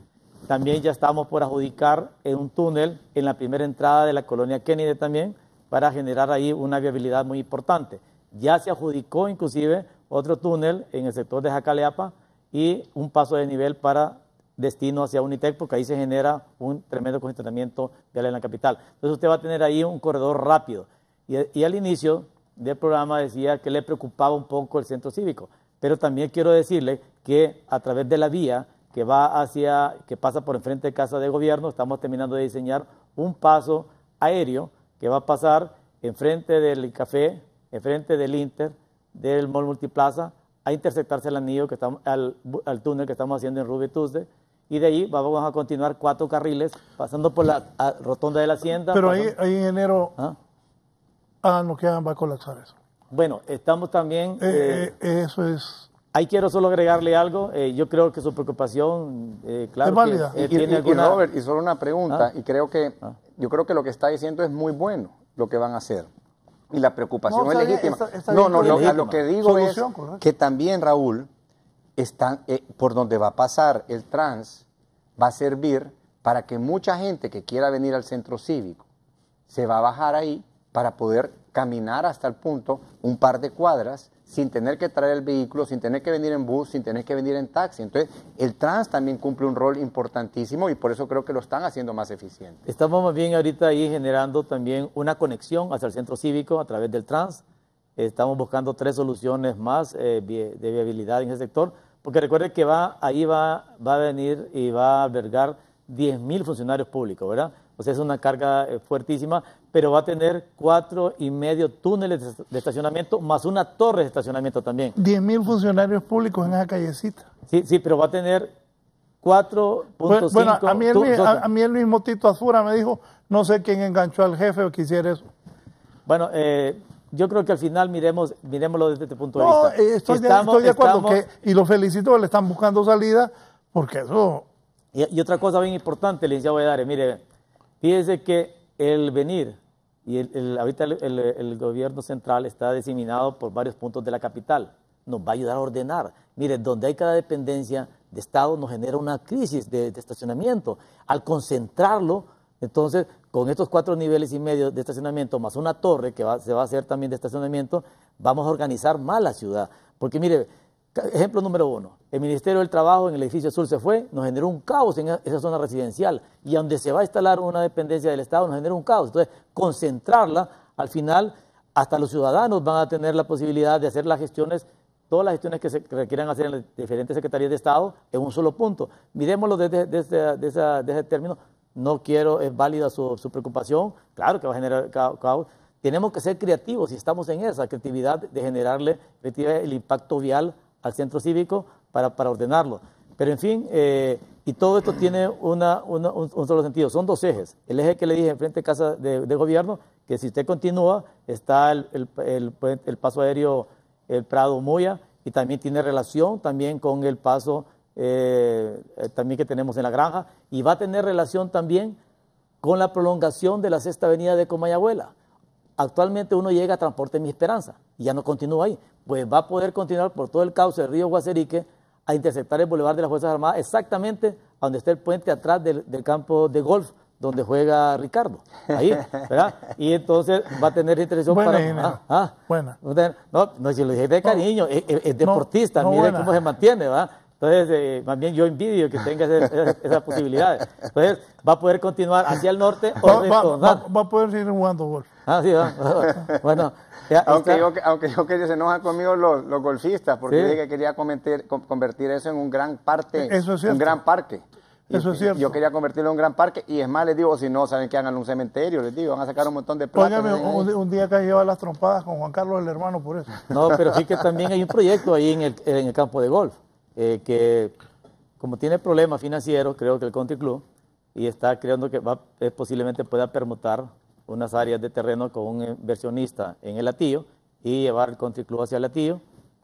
también ya estamos por adjudicar un túnel en la primera entrada de la colonia Kennedy también para generar ahí una viabilidad muy importante. Ya se adjudicó inclusive otro túnel en el sector de Jacaleapa y un paso de nivel para destino hacia Unitec porque ahí se genera un tremendo congestionamiento vial en la capital. Entonces usted va a tener ahí un corredor rápido. Y, y al inicio del programa decía que le preocupaba un poco el centro cívico. Pero también quiero decirle que a través de la vía que va hacia, que pasa por enfrente de Casa de Gobierno, estamos terminando de diseñar un paso aéreo que va a pasar enfrente del café, enfrente del Inter, del Mall Multiplaza, a interceptarse el anillo que estamos, al, al túnel que estamos haciendo en Ruby Tuesday y de ahí vamos a continuar cuatro carriles pasando por la a, rotonda de la hacienda. Pero ahí, pasando- ahí en enero, ¿Ah? ah, no quedan, va a colapsar eso. Bueno, estamos también... Eh, eh, eh, eso es. Ahí quiero solo agregarle algo. eh, yo creo que su preocupación, eh, claro, Es válida. que, eh, Y, tiene y alguna... Robert, y solo una pregunta, Ah. y creo que, yo creo que lo que está diciendo es muy bueno, lo que van a hacer. Y la preocupación No, es legítima. está- está no, no, lo, legítima. a lo que digo Solución, es correcto. que también, Raúl, están, eh, por donde va a pasar el trans, va a servir para que mucha gente que quiera venir al centro cívico se va a bajar ahí para poder caminar hasta el punto un par de cuadras sin tener que traer el vehículo, sin tener que venir en bus, sin tener que venir en taxi. Entonces, el trans también cumple un rol importantísimo y por eso creo que lo están haciendo más eficiente. Estamos más bien ahorita ahí generando también una conexión hacia el centro cívico a través del trans. Estamos buscando tres soluciones más eh, de viabilidad en ese sector, porque recuerde que va, ahí va, va a venir y va a albergar 10.000 funcionarios públicos, ¿verdad? O sea, es una carga eh, fuertísima, pero va a tener cuatro y medio túneles de, estacionamiento más una torre de estacionamiento también. 10 mil funcionarios públicos en esa callecita. Sí, sí, pero va a tener 4.5 Bueno, a, mí el, tú- a, a mí el mismo Tito Azura me dijo, no sé quién enganchó al jefe o quisiera eso. Bueno, eh, yo creo que al final miremos, miremoslo desde este punto de No, vista. eh, estoy, de- Estamos- estoy de acuerdo estamos- que, y lo felicito, le están buscando salida, porque eso, y, y otra cosa bien importante, licenciado Valladares, mire, fíjese que el venir, y el, ahorita el, el- gobierno central está diseminado por varios puntos de la capital, nos va a ayudar a ordenar. Mire, donde hay cada dependencia de Estado nos genera una crisis de, estacionamiento. Al concentrarlo, entonces, con estos cuatro niveles y medio de estacionamiento, más una torre que se va a hacer también de estacionamiento, vamos a organizar más la ciudad. Porque mire, ejemplo número uno, el Ministerio del Trabajo en el edificio azul se fue, nos generó un caos en esa zona residencial. Y donde se va a instalar una dependencia del Estado nos genera un caos. Entonces, concentrarla, al final, hasta los ciudadanos van a tener la posibilidad de hacer las gestiones todas las gestiones que se requieran hacer en las diferentes secretarías de Estado en un solo punto. Miremoslo desde, ese término. No quiero, es válida su, su preocupación, claro que va a generar ca- caos. Tenemos que ser creativos y estamos en esa creatividad de generarle el impacto vial al centro cívico para, ordenarlo. Pero en fin, eh, y todo esto tiene una, un, solo sentido, son dos ejes. El eje que le dije enfrente de Casa de, Gobierno, que si usted continúa, está el, paso aéreo el Prado Moya y también tiene relación también con el paso eh, eh, también que tenemos en la granja y va a tener relación también con la prolongación de la sexta avenida de Comayagüela. Actualmente uno llega a Transporte Mi Esperanza y ya no continúa ahí. Pues va a poder continuar por todo el cauce del río Guacerique a interceptar el Boulevard de las Fuerzas Armadas exactamente a donde está el puente atrás del, del campo de golf donde juega Ricardo. Ahí, ¿verdad? Y entonces va a tener Buena, para... Ah, ah. Buena. No, no, si lo dije de cariño, es, es- es deportista, no mire buena. cómo se mantiene, ¿va? Entonces, eh, más bien yo envidio que tenga esas, esas posibilidades. Entonces, va a poder continuar hacia el norte o va, va- va- va a poder seguir jugando golf. Ah, sí, va. Bueno, ya Aunque está. yo, que- aunque yo que se enojan conmigo los, los golfistas, porque Sí. dije que quería cometer- convertir eso en un gran parte, Eso es cierto. un gran parque. Y Eso es cierto. Yo quería convertirlo en un gran parque y es más, les digo, si no, saben que hagan un cementerio, les digo, van a sacar un montón de plata. Óigame, un, un día que lleva las trompadas con Juan Carlos, el hermano, por eso. No, pero sí que también hay un proyecto ahí en el, en el campo de golf, eh, que como tiene problemas financieros, creo que el Country Club, y está creando que va, eh, posiblemente pueda permutar unas áreas de terreno con un inversionista en el Latillo y llevar el Country Club hacia el Latillo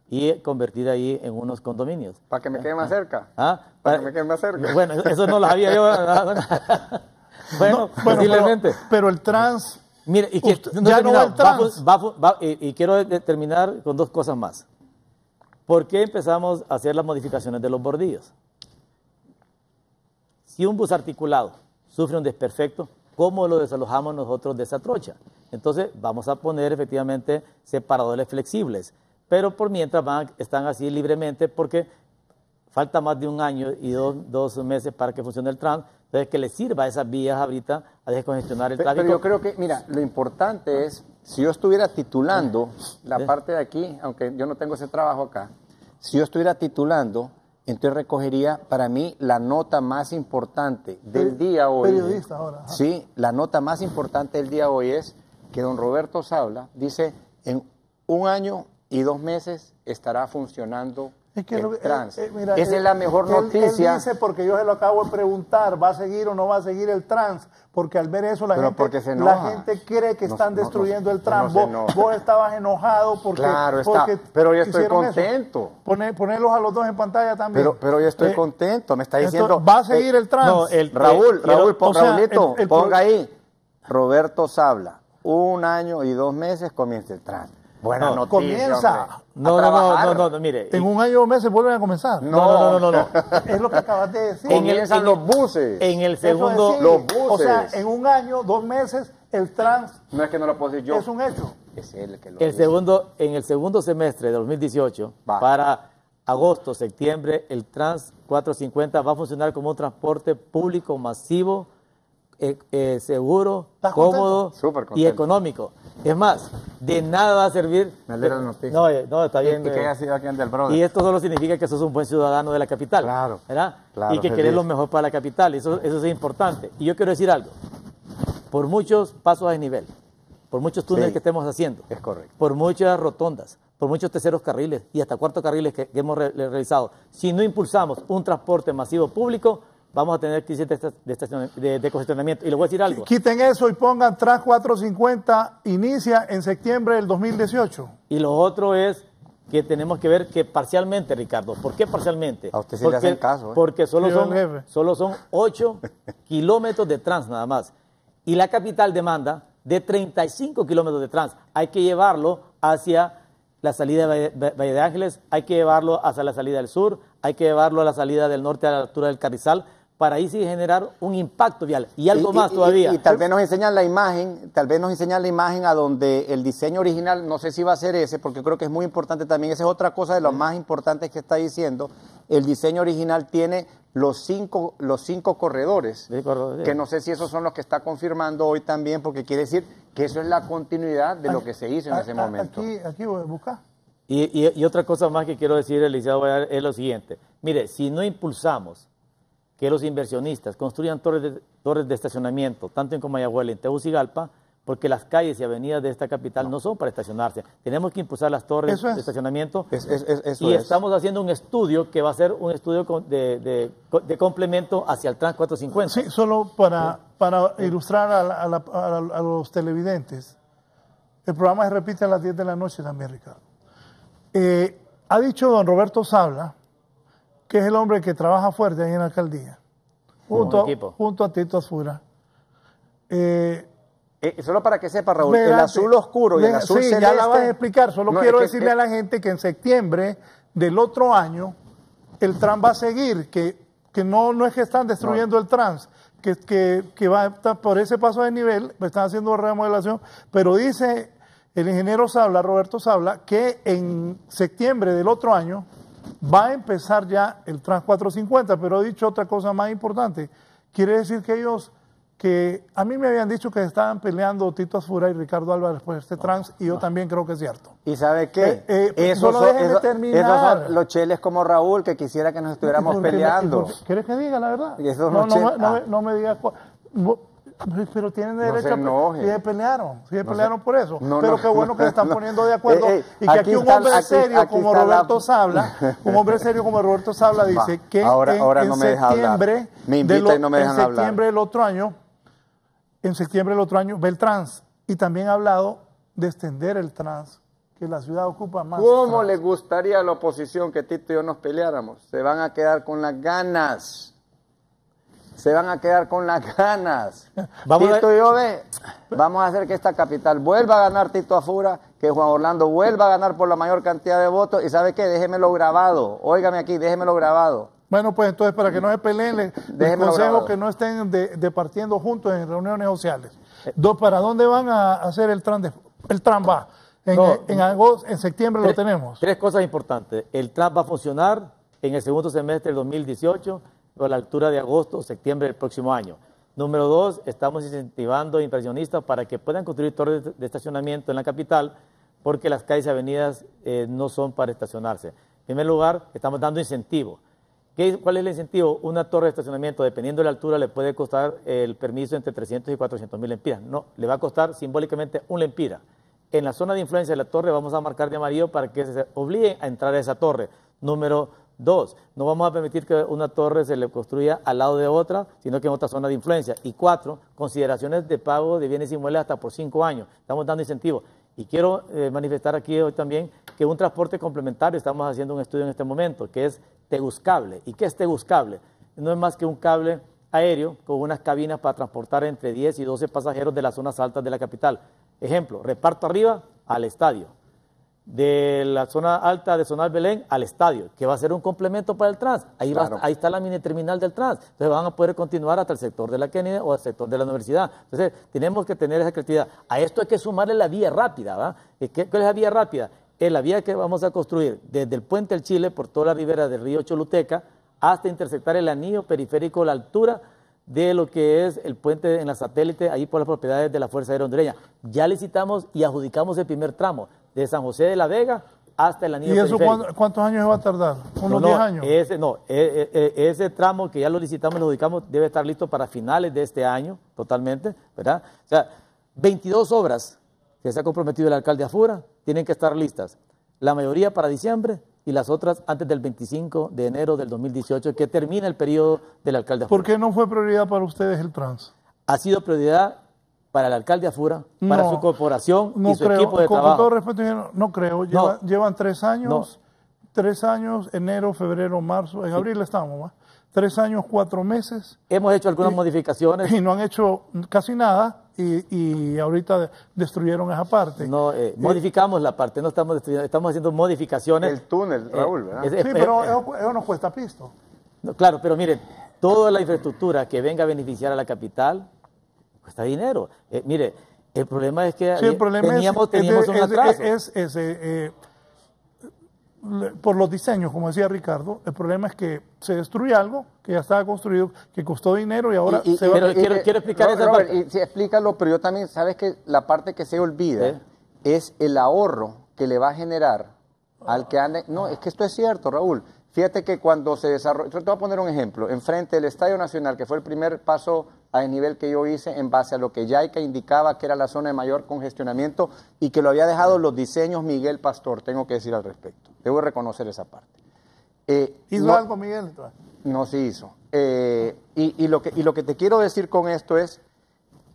y convertir ahí en unos condominios. Para que me quede más cerca. ¿Ah? Para que me quede más cerca. Bueno, eso no lo sabía yo. bueno, No, bueno, posiblemente. pero, pero el trans, Mire, y que Usted- no ya he no va el terminado. Va trans. fu- va fu- va- y, y quiero terminar con dos cosas más. ¿Por qué empezamos a hacer las modificaciones de los bordillos? Si un bus articulado sufre un desperfecto, ¿cómo lo desalojamos nosotros de esa trocha? Entonces vamos a poner efectivamente separadores flexibles, pero por mientras van, están así libremente porque falta más de un año y dos, dos meses para que funcione el trans, entonces que le sirva a esas vías ahorita a descongestionar el tráfico. Pero yo creo que, mira, lo importante es, si yo estuviera titulando la parte de aquí, aunque yo no tengo ese trabajo acá, Si yo estuviera titulando, entonces recogería para mí la nota más importante del día hoy. periodista ahora, ajá. Sí, la nota más importante del día hoy es que don Roberto Sabla dice en un año y dos meses estará funcionando Es que el lo- eh, trans. eh, mira, Esa él- es la mejor él- noticia. Él dice, porque yo se lo acabo de preguntar, ¿va a seguir o no va a seguir el trans? Porque al ver eso la, Pero gente, porque se la gente cree que No, están no, destruyendo no, el trans. vos, vos estabas enojado porque... Claro está, porque pero yo estoy contento. Poner- ponerlos a los dos en pantalla también. Pero, pero yo estoy Eh, contento, me está diciendo. ¿Va a seguir eh, el trans? el- Raúl, Eh, Raúl, pon- o sea, Raulito, el- ponga ahí. Roberto Sabla, un año y dos meses comienza el trans. Buena No, noticia. comienza. hombre. A No, no, no, trabajar. no, no, no, mire. En un año o meses vuelven a comenzar. No. No, no, no, no, no. Es lo que acabas de decir. En el- Comienzan en los el- buses. En el segundo, los buses. O sea, en un año, dos meses, el trans No es que no lo puedo decir yo. es un hecho. Es él el que lo el dice. segundo, en el segundo semestre de 2018, Va. para agosto, septiembre, el Trans 450 va a funcionar como un transporte público masivo, eh, eh, seguro, ¿Estás cómodo y económico. Es más, de nada va a servir. Me alegra la noticia. No, eh, no, está bien. Y que haya sido aquí en del brother. Y esto solo significa que sos un buen ciudadano de la capital. Claro, ¿verdad? claro, y que feliz. querés lo mejor para la capital. Eso, eso es importante. Y yo quiero decir algo. Por muchos pasos a nivel, por muchos túneles Sí. que estemos haciendo, Es correcto. por muchas rotondas, por muchos terceros carriles y hasta cuartos carriles que, que hemos re- realizado, si no impulsamos un transporte masivo público, vamos a tener crisis de, de de- de congestionamiento. Y les voy a decir algo. Quiten eso y pongan Trans 450, inicia en septiembre del 2018. Y lo otro es que tenemos que ver que parcialmente, Ricardo. ¿Por qué parcialmente? A usted sí le hacen caso, ¿eh? Porque solo son, solo son 8 kilómetros de trans nada más. Y la capital demanda de 35 kilómetros de trans. Hay que llevarlo hacia la salida de Valle, Valle de Ángeles, hay que llevarlo hacia la salida del sur, hay que llevarlo a la salida del norte a la altura del Carrizal, para ahí sí generar un impacto vial. Y algo Y- más y- todavía. Y, y tal vez nos enseñan la imagen, tal vez nos enseñan la imagen a donde el diseño original, no sé si va a ser ese, porque creo que es muy importante también, esa es otra cosa de lo más importante que está diciendo, el diseño original tiene los cinco, los cinco corredores, Sí, corredores. que no sé si esos son los que está confirmando hoy también, porque quiere decir que eso es la continuidad de lo que se hizo en A- ese a- momento. Aquí, aquí voy a buscar. Y, y- y otra cosa más que quiero decir, licenciado Vallar, es lo siguiente. Mire, si no impulsamos que los inversionistas construyan torres de, torres de estacionamiento, tanto en Comayagüela y en Tegucigalpa, porque las calles y avenidas de esta capital no, son para estacionarse. Tenemos que impulsar las torres es. de estacionamiento. Es- es- es- eso y es. estamos haciendo un estudio que va a ser un estudio de, de- de complemento hacia el Trans 450. Sí, solo para, para ilustrar a, la- a la- a la- a los televidentes. El programa se repite a las 10 de la noche también, Ricardo. Eh, ha dicho don Roberto Sabla, que es el hombre que trabaja fuerte ahí en la alcaldía, junto, junto a Tito Azura. Eh, Eh, solo para que sepa, Raúl, el azul oscuro y el azul sí, celeste. ya la vas a explicar. Solo No, quiero es que- decirle a la gente que en septiembre del otro año el trans va a seguir, que, que no, no es que están destruyendo el trans, que, que, que va a estar por ese paso de nivel, están haciendo remodelación, pero dice el ingeniero Sabla, Roberto Sabla, que en septiembre del otro año va a empezar ya el trans 450, pero ha dicho otra cosa más importante. Quiere decir que ellos que a mí me habían dicho que estaban peleando Tito Azura y Ricardo Álvarez por este trans y yo también creo que es cierto. ¿Y sabe qué? Eh, eh, esos, son, déjeme esos- son los cheles como Raúl que quisiera que nos estuviéramos peleando. ¿Quieres que diga la verdad? Y esos no, no me- ah. me- no me digas pero tienen No derecho se a pelearon, sí No pelearon se- por eso. No, pero no, qué bueno que se están no. poniendo de acuerdo Eh, eh, y que aquí aquí, un hombre aquí- serio aquí como está la- Roberto Sabla, un hombre serio como Roberto Sabla dice Va, que ahora- en, ahora en no me deja hablar. septiembre Me de invita y no me en dejan hablar. del otro año en septiembre del otro año ve el trans y también ha hablado de extender el trans que la ciudad ocupa más. ¿Cómo trans. le gustaría a la oposición que Tito y yo nos peleáramos? Se van a quedar con las ganas. Se van a quedar con las ganas. Vamos a- Tito y yo, ve, vamos a hacer que esta capital vuelva a ganar Tito Afura, que Juan Orlando vuelva a ganar por la mayor cantidad de votos. Y ¿sabe qué? Déjemelo grabado. Óigame aquí, déjemelo grabado. Bueno, pues entonces para que no se peleen, les, les consejo grabado. que no estén de- departiendo juntos en reuniones sociales. Dos, ¿Para dónde van a hacer el tran? de- el tran va? En, No. en agosto, en septiembre lo tenemos. Tres cosas importantes. El TRAP va a funcionar en el segundo semestre del 2018 a la altura de agosto o septiembre del próximo año. Número dos, estamos incentivando inversionistas para que puedan construir torres de- estacionamiento en la capital porque las calles y avenidas eh, no son para estacionarse. En primer lugar, estamos dando incentivo. ¿Qué- ¿Cuál es el incentivo? Una torre de estacionamiento, dependiendo de la altura, le puede costar el permiso entre 300 y 400 mil lempiras. No, le va a costar simbólicamente un lempira. En la zona de influencia de la torre vamos a marcar de amarillo para que se obligue a entrar a esa torre. Número dos, no vamos a permitir que una torre se le construya al lado de otra, sino que en otra zona de influencia. Y cuatro, consideraciones de pago de bienes inmuebles hasta por cinco años. Estamos dando incentivos. Y quiero eh, manifestar aquí hoy también que un transporte complementario, estamos haciendo un estudio en este momento, que es Teguscable. ¿Y qué es Teguscable? No es más que un cable aéreo con unas cabinas para transportar entre 10 y 12 pasajeros de las zonas altas de la capital. Ejemplo, reparto arriba al estadio, de la zona alta de Zonal Belén al estadio, que va a ser un complemento para el trans. Ahí, va- ahí está la mini terminal del trans. Entonces van a poder continuar hasta el sector de la Kennedy o al sector de la universidad. Entonces tenemos que tener esa creatividad. A esto hay que sumarle la vía rápida. ¿va? ¿Y ¿Qué, ¿Cuál es la vía rápida? Es la vía que vamos a construir desde el puente del Chile por toda la ribera del río Choluteca hasta intersectar el anillo periférico a la altura de lo que es el puente en la satélite, ahí por las propiedades de la Fuerza Aérea Hondureña. Ya licitamos y adjudicamos el primer tramo, de San José de la Vega hasta el anillo ¿Y eso periférico. cuántos años va a tardar? No, ¿Unos no, 10 años? Ese, no, e- e- e- ese tramo que ya lo licitamos y lo ubicamos debe estar listo para finales de este año, totalmente, ¿verdad? O sea, 22 obras que se ha comprometido el alcalde Afura tienen que estar listas. La mayoría para diciembre y las otras antes del 25 de enero del 2018, que termina el periodo del alcalde Afura. ¿Por qué no fue prioridad para ustedes el trans? Ha sido prioridad para el alcalde Afura, para su corporación No y su creo, equipo de con, con trabajo. todo respeto, no creo. Lleva- llevan tres años, tres años, enero, febrero, marzo, en abril estamos, ¿va? Tres años, cuatro meses, Hemos hecho algunas modificaciones. y no han hecho casi nada, y, y ahorita de- destruyeron esa parte. No, eh, modificamos la parte, no estamos destruyendo, estamos haciendo modificaciones. El túnel, Raúl, ¿verdad? es- Sí, pero eh, eso, eso no cuesta pisto. no, claro, pero miren, toda la infraestructura que venga a beneficiar a la capital cuesta dinero. Eh, mire, el problema es que Sí, el problema es- teníamos, es, teníamos un es de- atraso. es- es, eh, eh, por los diseños, como decía Ricardo, el problema es que se destruye algo que ya estaba construido, que costó dinero y ahora Y- y- se va... pero quiero- quiero explicar Robert, esa Robert, parte. y sí, explícalo, pero yo también, sabes que la parte que se olvida ¿Eh? es el ahorro que le va a generar al que ande. No, es que esto es cierto, Raúl. Fíjate que cuando se desarrolló, te voy a poner un ejemplo, enfrente del Estadio Nacional, que fue el primer paso a desnivel que yo hice en base a lo que Yaica indicaba que era la zona de mayor congestionamiento y que lo había dejado los diseños Miguel Pastor, tengo que decir al respecto. Debo reconocer esa parte. Eh, ¿Hizo no- algo, Miguel? no se hizo. Eh, y, y lo que, y lo que te quiero decir con esto es,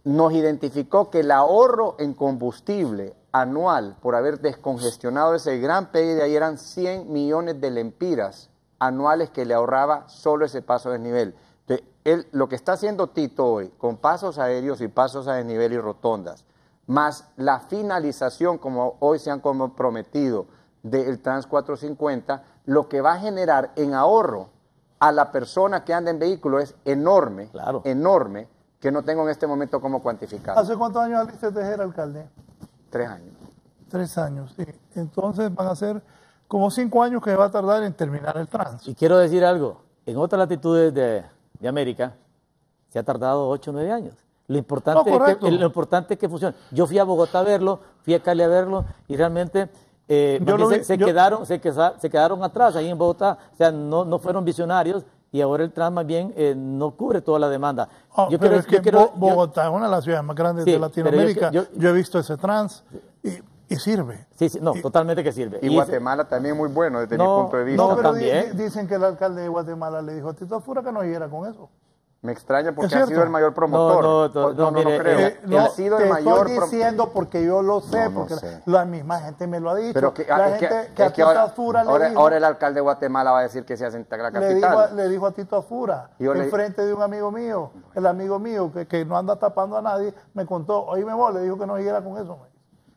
nos identificó que el ahorro en combustible anual por haber descongestionado ese gran PIB de ahí eran 100 millones de lempiras anuales que le ahorraba solo ese paso de. Entonces, él, lo que está haciendo Tito hoy, con pasos aéreos y pasos a desnivel y rotondas, más la finalización, como hoy se han comprometido, del Trans 450, lo que va a generar en ahorro a la persona que anda en vehículo es enorme, Claro. enorme, que no tengo en este momento cómo cuantificar. ¿Hace cuántos años Alicia Tejera, alcalde? Tres años. Tres años, sí. Entonces van a ser como cinco años que va a tardar en terminar el trans. Y quiero decir algo, en otras latitudes de, de América se ha tardado 8 o 9 años. Lo importante, No, es que, lo importante es que funcione. Yo fui a Bogotá a verlo, fui a Cali a verlo y realmente eh, Yo lo vi- se, se yo- quedaron, se, quedaron atrás ahí en Bogotá. O sea, no, no fueron visionarios y ahora el trans más bien eh, no cubre toda la demanda. Ah, yo pero quiero- es que yo Bogotá es una de las ciudades más grandes Sí, de Latinoamérica. Yo, yo- he visto ese trans y, y sirve. sí, sí, no, totalmente que sirve. Y, Y- Guatemala también muy bueno desde No, mi punto de vista. No, pero también. di- dicen que el alcalde de Guatemala le dijo a Tito Fura que no llegara con eso. Me extraña porque ha sido el mayor promotor. No, no, Pues, no, mire, creo. eh, Él ha sido te el mayor estoy pro- diciendo porque yo lo sé, No, no porque sé. la misma gente me lo ha dicho. Pero que, la ah, es gente que, que, a es que Tito ahora, Afura le ahora, dijo, ahora el alcalde de Guatemala va a decir que se hace en la le, capital. dijo, a- le dijo a Tito Afura, Yo le- en frente de un amigo mío, el amigo mío que, que no anda tapando a nadie, me contó, oye, me voy, le dijo que no siguiera con eso. me.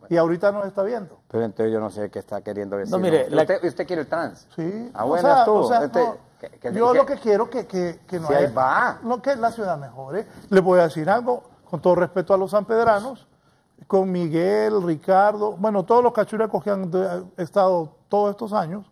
Y ahorita nos está viendo. Pero entonces yo no sé qué está queriendo decir. No, mire, la- usted, usted quiere el trans. Sí. Ah, o bueno, sea, tú. o sea, Este- no, que- que- yo que- lo que quiero que, que, que no ahí haya- va. Lo que la ciudad mejore. Le voy a decir algo, con todo respeto a los sanpedranos, con Miguel, Ricardo, bueno, todos los cachuracos que han de- estado todos estos años,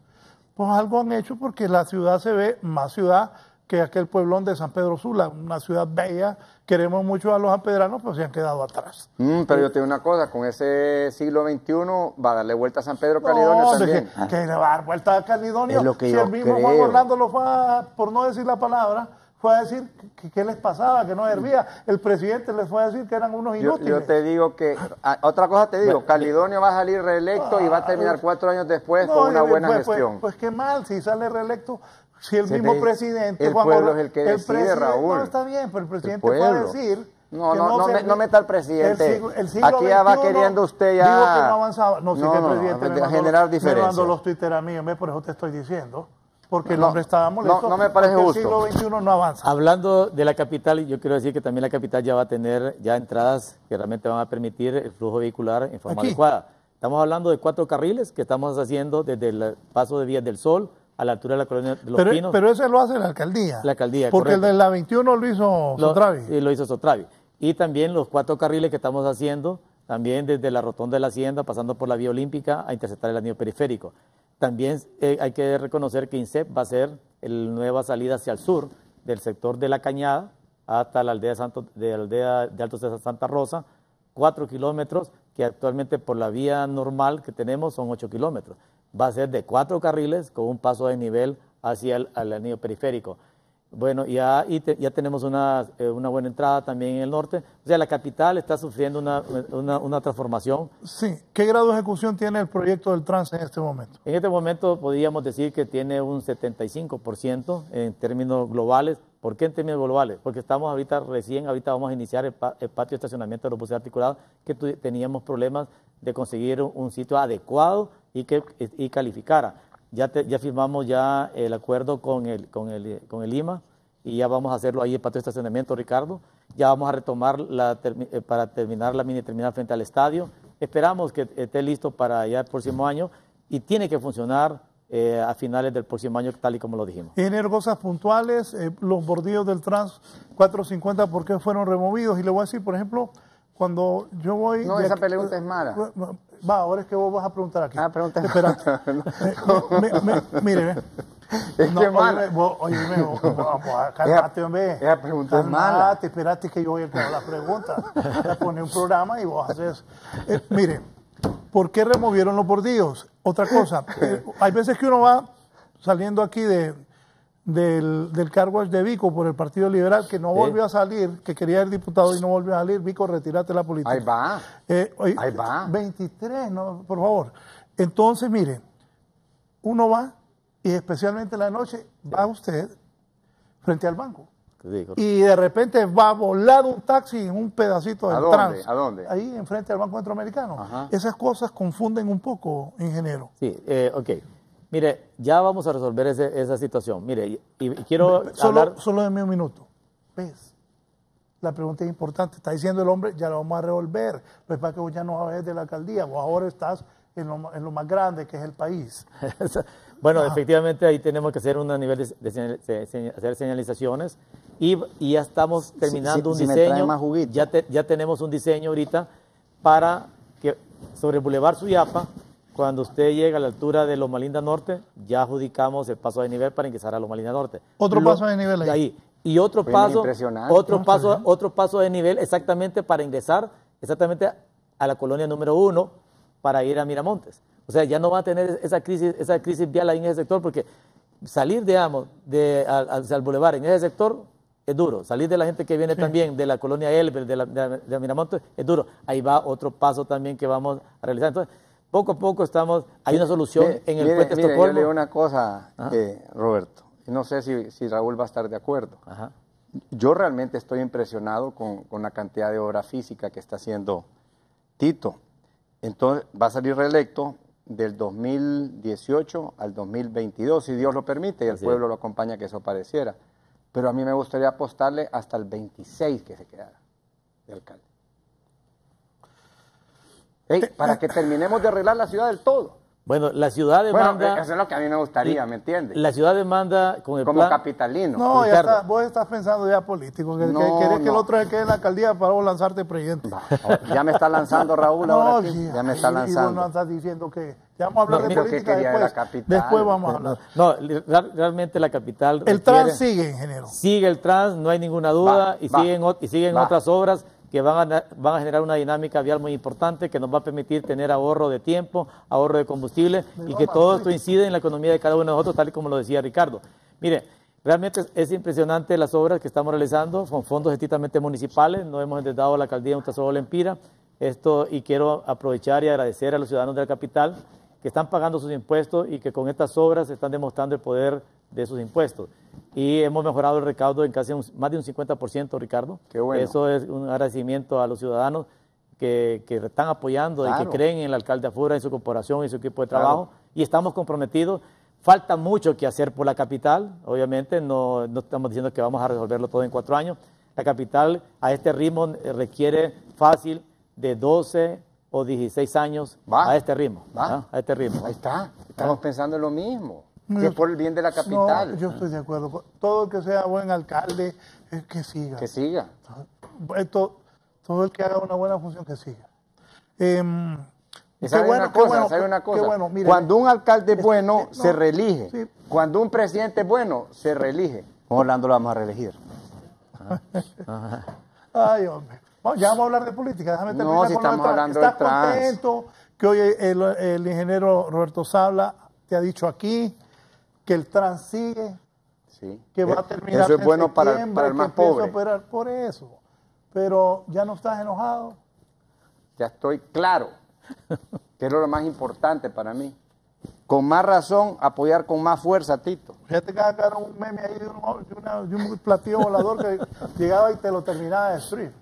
pues algo han hecho porque la ciudad se ve más ciudad que aquel pueblón de San Pedro Sula, una ciudad bella. Queremos mucho a los sanpedranos, pero se han quedado atrás. Mm, pero yo te digo una cosa, con ese siglo XXI va a darle vuelta a San Pedro Calidonio No, también. que, que le va a dar vuelta a Calidonio. Es lo que si yo el mismo creo. Juan Orlando lo fue a, por no decir la palabra, fue a decir que qué les pasaba, que no servía. El presidente les fue a decir que eran unos inútiles. yo te digo que, ah, otra cosa te digo, Calidonio va a salir reelecto y va a terminar cuatro años después No, con una buena pues, pues- gestión. Pues, qué mal, si sale reelecto, si el mismo te- presidente... el Juan pueblo Orla- es el que decide, presidente- Raúl. No, está bien, pero el presidente pueblo. puede decir... No, que no, no, se- me- no meta al presidente. El siglo, el siglo Aquí ya va queriendo usted ya- Digo que no avanzaba. No, sí No, que el no, presidente a me mandó, generar me diferencia. mandó los Twitter a mí, hombre, por eso te estoy diciendo. Porque el No, hombre estaba molesto. no, no me parece justo. El siglo XXI no avanza. Hablando de la capital, yo quiero decir que también la capital ya va a tener ya entradas que realmente van a permitir el flujo vehicular en forma Aquí. adecuada. Estamos hablando de cuatro carriles que estamos haciendo desde el paso de Vías del Sol a la altura de la colonia de los Pero, Pinos. pero ese lo hace la alcaldía. La alcaldía, Porque correcto. el de la 21 lo hizo Lo- Sotravi. sí, lo hizo Sotravi. Y también los cuatro carriles que estamos haciendo, también desde la rotonda de la Hacienda, pasando por la vía olímpica, a interceptar el anillo periférico. También eh, hay que reconocer que INSEP va a ser la nueva salida hacia el sur del sector de la Cañada hasta la aldea, Santo, de, la aldea de Altos de Santa Rosa, cuatro kilómetros, que actualmente por la vía normal que tenemos son ocho kilómetros. Va a ser de cuatro carriles con un paso de nivel hacia el al anillo periférico. Bueno, ya, y te- ya tenemos una, eh, una buena entrada también en el norte. O sea, la capital está sufriendo una, una, una transformación. Sí. ¿Qué grado de ejecución tiene el proyecto del trans en este momento? En este momento podríamos decir que tiene un 75% en términos globales. ¿Por qué en términos globales? Porque estamos ahorita recién, ahorita vamos a iniciar el, pa- el patio de estacionamiento de los buses articulados, que teníamos problemas de conseguir un, un sitio adecuado y que y calificara. Ya, te- ya firmamos ya el acuerdo con el, con, el, con el IMA y ya vamos a hacerlo ahí el patio de estacionamiento, Ricardo. Ya vamos a retomar la, eh, para terminar la mini terminal frente al estadio. Esperamos que esté listo para ya el próximo año y tiene que funcionar eh, a finales del próximo año, tal y como lo dijimos. Ingeniero, cosas puntuales, eh, los bordillos del trans 450, ¿por qué fueron removidos? Y le voy a decir, por ejemplo, cuando yo voy... No, esa aquí- pregunta es mala. Va, ahora es que vos vas a preguntar aquí. Ah, pregunta. Espera. Mire. Es que oíme, vos- vos- vos- cálmate, hombre. esa pregunta es mala. Espérate que yo voy a hacer la pregunta. Le pone un programa y vos haces... Eh, mire, ¿por qué removieron los bordillos? Otra cosa, eh, hay veces que uno va saliendo aquí de, del, del cargo de Vico por el Partido Liberal, que no volvió a salir, que quería ser diputado y no volvió a salir. Vico, retírate la política. Ahí va. Eh, oye, Ahí va. 23, no, por favor. Entonces, mire, uno va y especialmente en la noche va usted frente al banco. Y de repente va a volar un taxi en un pedacito ¿A del trans. ¿A dónde? Ahí enfrente al Banco Centroamericano. Ajá. Esas cosas confunden un poco, ingeniero. Sí, eh, ok. Mire, ya vamos a resolver ese- esa situación. Mire, y, y quiero Solo, hablar... solo de un minuto. ¿Ves? La pregunta es importante. Está diciendo el hombre, ya lo vamos a resolver. Lo que pasa que vos ya no vas de la alcaldía, vos ahora estás en lo, en lo más grande que es el país. bueno, efectivamente ahí tenemos que hacer un nivel de, de se- hacer señalizaciones y, y ya estamos terminando si- un si diseño. más juguito. ya, te- ya tenemos un diseño ahorita para que sobre el Boulevard Suyapa, cuando usted llega a la altura de Loma Linda Norte, ya adjudicamos el paso de nivel para ingresar a Loma Linda Norte. Otro paso de nivel ahí. ahí. Y otro Fue paso, impresionante. otro paso, bien. otro paso de nivel exactamente para ingresar exactamente a la colonia número uno para ir a Miramontes. O sea, ya no va a tener esa crisis, esa crisis vial ahí en ese sector porque salir, digamos, de, al, al- al bulevar en ese sector es duro. Salir de la gente que viene también de la colonia Elber, de la, de la- de la Miramontes, es duro. Ahí va otro paso también que vamos a realizar. Entonces, poco a poco estamos, hay una solución Mire, en el mire, puente mire, Estocolmo. Yo le digo una cosa, eh, Roberto, y no sé si, si Raúl va a estar de acuerdo. Ajá. Yo realmente estoy impresionado con, con la cantidad de obra física que está haciendo Tito. Entonces, va a salir reelecto del 2018 al 2022, si Dios lo permite, y el Así pueblo lo acompaña que eso pareciera. Pero a mí me gustaría apostarle hasta el 26 que se quedara de alcalde. Ey, para que terminemos de arreglar la ciudad del todo. Bueno, la ciudad Bueno, demanda... eso es lo que a mí me gustaría, ¿me entiendes? La ciudad demanda con el Como plan... capitalino. No, ya está, vos estás pensando ya político, que, que No, querés que el no. otro se quede en la alcaldía para vos lanzarte presidente. Va, Ya me está lanzando Raúl No, ahora sí. sí, Ya me está y- Y vos no lanzando. estás diciendo que ya vamos a hablar No, de mira, ¿qué política quería de después. la capital? Después vamos a No, hablar. no, re- realmente la capital... El requiere- trans sigue, ingeniero. Sigue el trans, no hay ninguna duda, Va, y, va, siguen, y siguen va. otras obras que van a, van a generar una dinámica vial muy importante que nos va a permitir tener ahorro de tiempo, ahorro de combustible y que todo esto incide en la economía de cada uno de nosotros, tal y como lo decía Ricardo. Mire, realmente es, es impresionante las obras que estamos realizando, son fondos estrictamente municipales, no hemos entregado a la alcaldía un tesoro Empira, esto, y quiero aprovechar y agradecer a los ciudadanos de la capital que están pagando sus impuestos y que con estas obras están demostrando el poder de sus impuestos. Y hemos mejorado el recaudo en casi un- más de un 50%, Ricardo. Qué bueno. Eso es un agradecimiento a los ciudadanos que, que están apoyando y que creen en el alcalde Afura, en su corporación y su equipo de Claro. trabajo. Y estamos comprometidos. Falta mucho que hacer por la capital, obviamente, no, no estamos diciendo que vamos a resolverlo todo en cuatro años. La capital a este ritmo requiere fácil de 12 o 16 años Va. a este ritmo. Va. ¿ah? A este ritmo. Ahí está. Estamos pensando en lo mismo. No, Que es por el bien de la capital. No, yo estoy de acuerdo. Todo el que sea buen alcalde, es que siga. Que siga. Esto- todo el que haga una buena función, que siga. Y qué ¿Sabe bueno, una qué cosa? bueno, ¿Sabe una qué cosa? bueno, mire, Cuando un alcalde es bueno, es- no, se reelige. sí. Cuando un presidente es bueno, se reelige. Con Orlando lo vamos a reelegir. Ay, hombre. Bueno, ya vamos a hablar de política. Déjame No, terminar si con estamos hablando ¿Estás del trans. contento que hoy el, el ingeniero Roberto Sabla te ha dicho aquí que el trans sigue, Sí. que va a Eh, terminar Eso es en bueno para, el que más piensa pobre. operar por eso. Pero ya no estás enojado. Ya estoy claro. Que es lo más importante para mí. Con más razón, apoyar con más fuerza a Tito. Fíjate que agarraron un meme ahí de, un- de una- de un platillo volador que llegaba y te lo terminaba de destruir.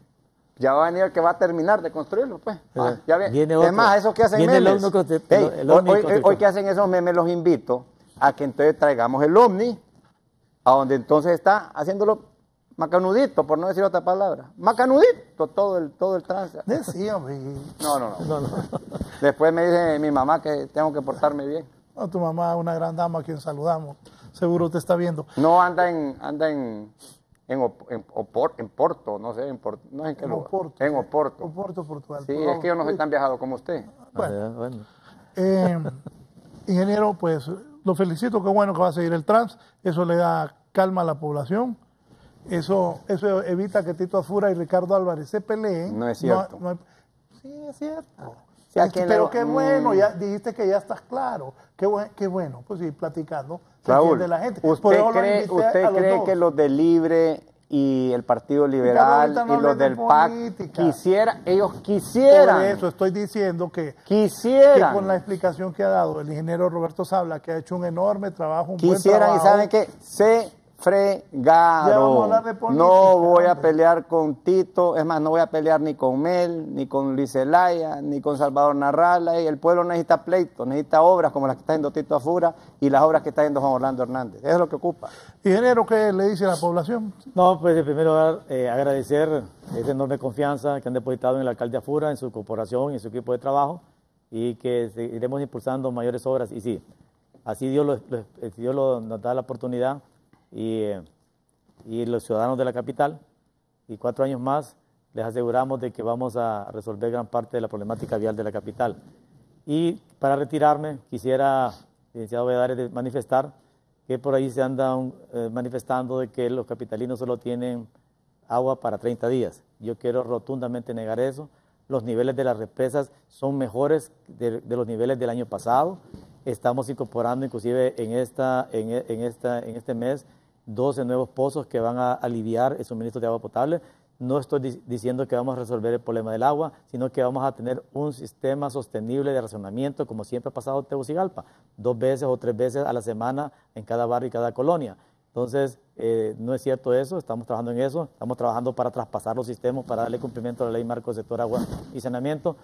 Ya va a venir el que va a terminar de construirlo, pues. Ah, Eh, ya ve- viene es otro. más, esos que hacen Viene el memes. hoy que hacen esos memes los invito a que entonces traigamos el ovni, a donde entonces está haciéndolo macanudito, por no decir otra palabra. Macanudito todo el, todo el trance. Decía, hombre. y- No, no, no. No, no. Después me dice mi mamá que tengo que portarme bien. no, tu mamá, una gran dama a quien saludamos. Seguro te está viendo. No anda en, anda en, en, Op- en Opor- en Porto, no sé, en Porto, no sé en qué En lugar. Oporto. En Oporto. Oporto, Portugal. Sí, Por es que yo no soy favor. tan viajado como usted. Bueno. Ah, bueno. Eh, ingeniero, pues lo felicito, qué bueno que va a seguir el trans, eso le da calma a la población, eso, eso evita que Tito Afura y Ricardo Álvarez se peleen. No es cierto. hay- sí, es cierto. Sí, ¿a Este, pero qué Mm. bueno, ya dijiste que ya estás claro. Qué, buen- qué bueno, pues sí, platicando. Raúl, la gente. ¿usted cree, usted los cree que los del Libre y el Partido Liberal no y los del de PAC política. quisiera, ellos Por quisieran, eso estoy diciendo que, que quisieran, con la explicación que ha dado el ingeniero Roberto Sabla, que ha hecho un enorme trabajo, un buen quisieran y trabajo, saben que se fregaron. hablar de política, no voy a pelear con Tito, es más, no voy a pelear ni con Mel, ni con Luis Zelaya, ni con Salvador Narrala. y El pueblo necesita pleito, necesita obras como las que está haciendo Tito Afura y las obras que está haciendo Juan Orlando Hernández. Eso es lo que ocupa. Ingeniero, ¿qué le dice a la población? No, pues en primer lugar, eh, agradecer esa enorme confianza que han depositado en el alcalde Afura, en su corporación y en su equipo de trabajo, y que seguiremos impulsando mayores obras. Y sí, así Dios, lo, lo- eh, Dios lo- nos da la oportunidad, y, y los ciudadanos de la capital, y cuatro años más, les aseguramos de que vamos a resolver gran parte de la problemática vial de la capital. Y para retirarme, quisiera, licenciado Valladares, manifestar que por ahí se andan eh, manifestando de que los capitalinos solo tienen agua para 30 días. Yo quiero rotundamente negar eso. Los niveles de las represas son mejores de, de los niveles del año pasado. Estamos incorporando inclusive en, esta, en, en esta, en este mes 12 nuevos pozos que van a aliviar el suministro de agua potable. No estoy di- diciendo que vamos a resolver el problema del agua, sino que vamos a tener un sistema sostenible de racionamiento, como siempre ha pasado en Tegucigalpa, dos veces o tres veces a la semana en cada barrio y cada colonia. Entonces, eh, no es cierto eso, estamos trabajando en eso, estamos trabajando para traspasar los sistemas, para darle cumplimiento a la ley marco del sector agua y saneamiento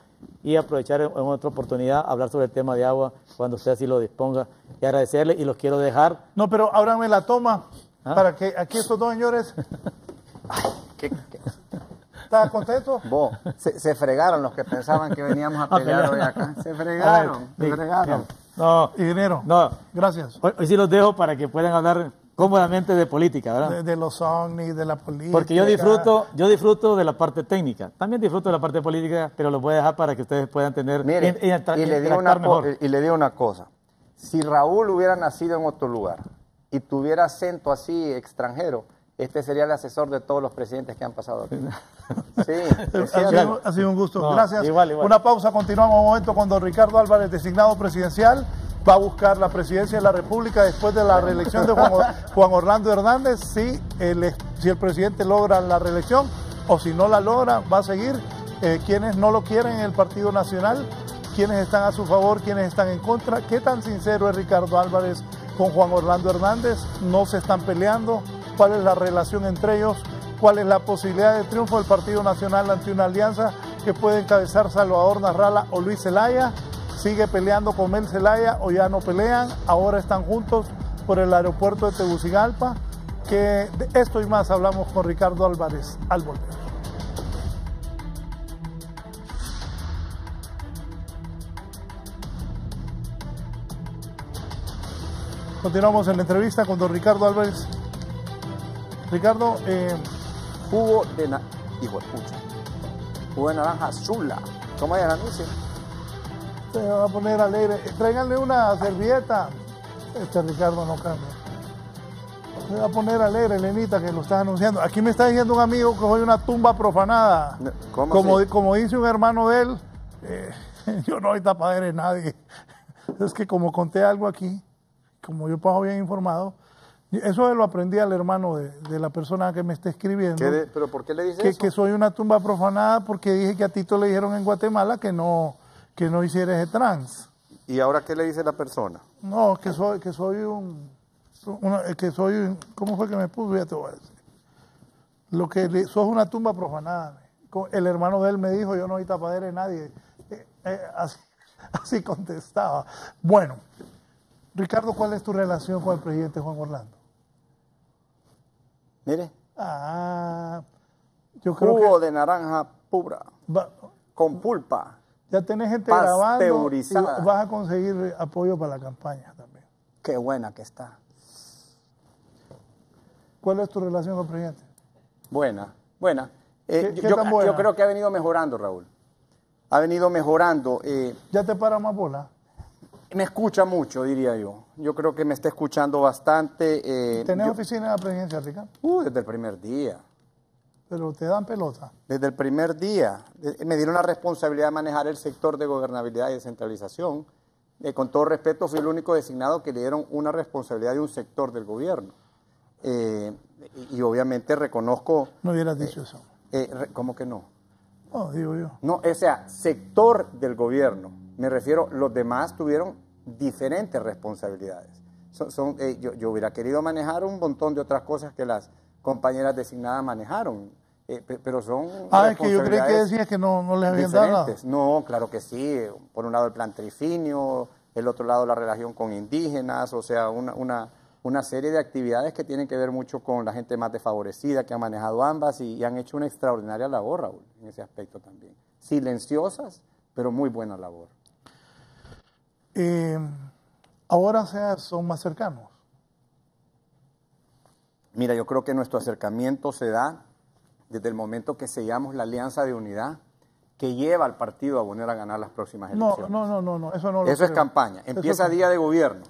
y aprovechar en, en otra oportunidad hablar sobre el tema de agua cuando usted así lo disponga y agradecerle y los quiero dejar. No, pero ábrame la toma Ah. para que aquí estos dos señores ¿Qué- qué? están contentos. Vos, se, se fregaron los que pensaban que veníamos a pelear hoy acá. Se fregaron, ver, se fregaron. No, Ingeniero, no. gracias. Hoy, hoy sí los dejo para que puedan hablar cómodamente de política, ¿verdad? De, de los ovnis, de la política. Porque yo disfruto, yo disfruto de la parte técnica, también disfruto de la parte política, pero los voy a dejar para que ustedes puedan tener y, le digo una mejor. y le digo una cosa. Si Raúl hubiera nacido en otro lugar y tuviera acento así extranjero, este sería el asesor de todos los presidentes que han pasado aquí. Sí, Ha sido, ha sido un gusto. No, Gracias. igual, igual. Una pausa, continuamos un momento con don Ricardo Álvarez, designado presidencial. Va a buscar la presidencia de la República después de la reelección de Juan, Juan Orlando Hernández. Si el, si el presidente logra la reelección o si no la logra, va a seguir. Eh, quienes no lo quieren en el Partido Nacional, quienes están a su favor, quienes están en contra. ¿Qué tan sincero es Ricardo Álvarez con Juan Orlando Hernández? ¿No se están peleando? ¿Cuál es la relación entre ellos? cuál es la posibilidad de triunfo del Partido Nacional ante una alianza que puede encabezar Salvador Narrala o Luis Zelaya. Sigue peleando con Mel Zelaya o ya no pelean. Ahora están juntos por el aeropuerto de Tegucigalpa. Que de esto y más hablamos con Ricardo Álvarez al volver. Continuamos en la entrevista con don Ricardo Álvarez. Ricardo, eh, Jugo de na- hijo de pucha. Jugo de naranja azula. ¿Cómo es el anuncio? Se va a poner alegre. Tráiganle una servilleta. Este Ricardo no cambia. Se va a poner alegre, Lenita, que lo estás anunciando. Aquí me está diciendo un amigo que soy una tumba profanada. No, ¿cómo como, así? como dice un hermano de él, eh, yo no soy tapadera de nadie. Es que como conté algo aquí, como yo paso bien informado, eso lo aprendí al hermano de, de la persona que me está escribiendo ¿Qué de- ¿Pero por qué le dice que, eso? que soy una tumba profanada porque dije que a Tito le dijeron en Guatemala que no, que no hiciera ese trans. ¿Y ahora qué le dice la persona? No, que soy, que soy un, una- que soy, un- ¿cómo fue que me puso? Ya te voy a decir. Lo que le- sos una tumba profanada. El hermano de él me dijo, yo no soy tapadera de nadie. Eh, eh, así, así contestaba. Bueno, Ricardo, ¿cuál es tu relación con el presidente Juan Orlando? Mire, Ah, yo creo jugo que de naranja pura, va- con pulpa. ya tenés gente grabando y vas a conseguir apoyo para la campaña también. Qué buena que está. ¿Cuál es tu relación con el presidente? Buena, buena. Eh, ¿Qué- yo, qué tan yo- buena? yo creo que ha venido mejorando, Raúl. Ha venido mejorando. eh, ¿Ya te para más bola? Me escucha mucho, diría yo. Yo creo que me está escuchando bastante. eh, ¿Tenés yo- oficina en la presidencia, Ricardo? Uh, desde el primer día. Pero te dan pelota. Desde el primer día. Eh, Me dieron la responsabilidad de manejar el sector de gobernabilidad y descentralización. Eh, con todo respeto, fui el único designado que le dieron una responsabilidad de un sector del gobierno. Eh, y, y obviamente reconozco. No hubieras dicho eso. eh, ¿Cómo que no? No, digo yo. No, o sea, sector del gobierno. Me refiero, los demás tuvieron diferentes responsabilidades. Son, son, eh, yo, yo hubiera querido manejar un montón de otras cosas que las compañeras designadas manejaron, eh, pe- pero son Ah, es que yo creí que decías que no, no les habían dado nada. diferentes. No, claro que sí. Por un lado el plan trifinio, el otro lado la relación con indígenas, o sea, una, una, una serie de actividades que tienen que ver mucho con la gente más desfavorecida, que han manejado ambas y, y han hecho una extraordinaria labor, Raúl, en ese aspecto también. Silenciosas, pero muy buena labor. Eh, ahora sea, son más cercanos. Mira, yo creo que nuestro acercamiento se da desde el momento que sellamos la alianza de unidad que lleva al partido a poner a ganar las próximas elecciones. no, no, no, no, eso no lo Eso es campaña. Empieza es- día de gobierno.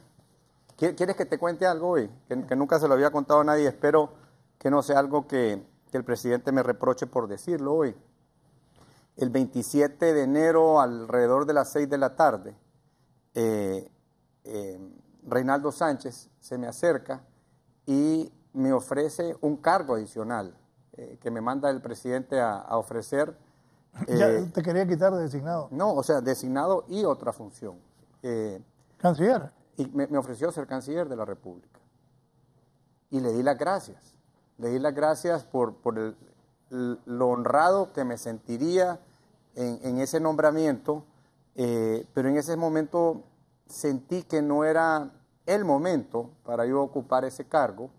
¿Qui- ¿Quieres que te cuente algo hoy? Que, que nunca se lo había contado a nadie. Espero que no sea algo que, que el presidente me reproche por decirlo hoy. El 27 de enero, alrededor de las 6 de la tarde, eh, eh, Reinaldo Sánchez se me acerca y me ofrece un cargo adicional eh, que me manda el presidente a, a ofrecer. Ya te quería quitar de designado. no, o sea, designado y otra función. Canciller. y me, me ofreció ser canciller de la República. Y le di las gracias. Le di las gracias por, por el- lo honrado que me sentiría en, en ese nombramiento, eh, pero en ese momento sentí que no era el momento para yo ocupar ese cargo,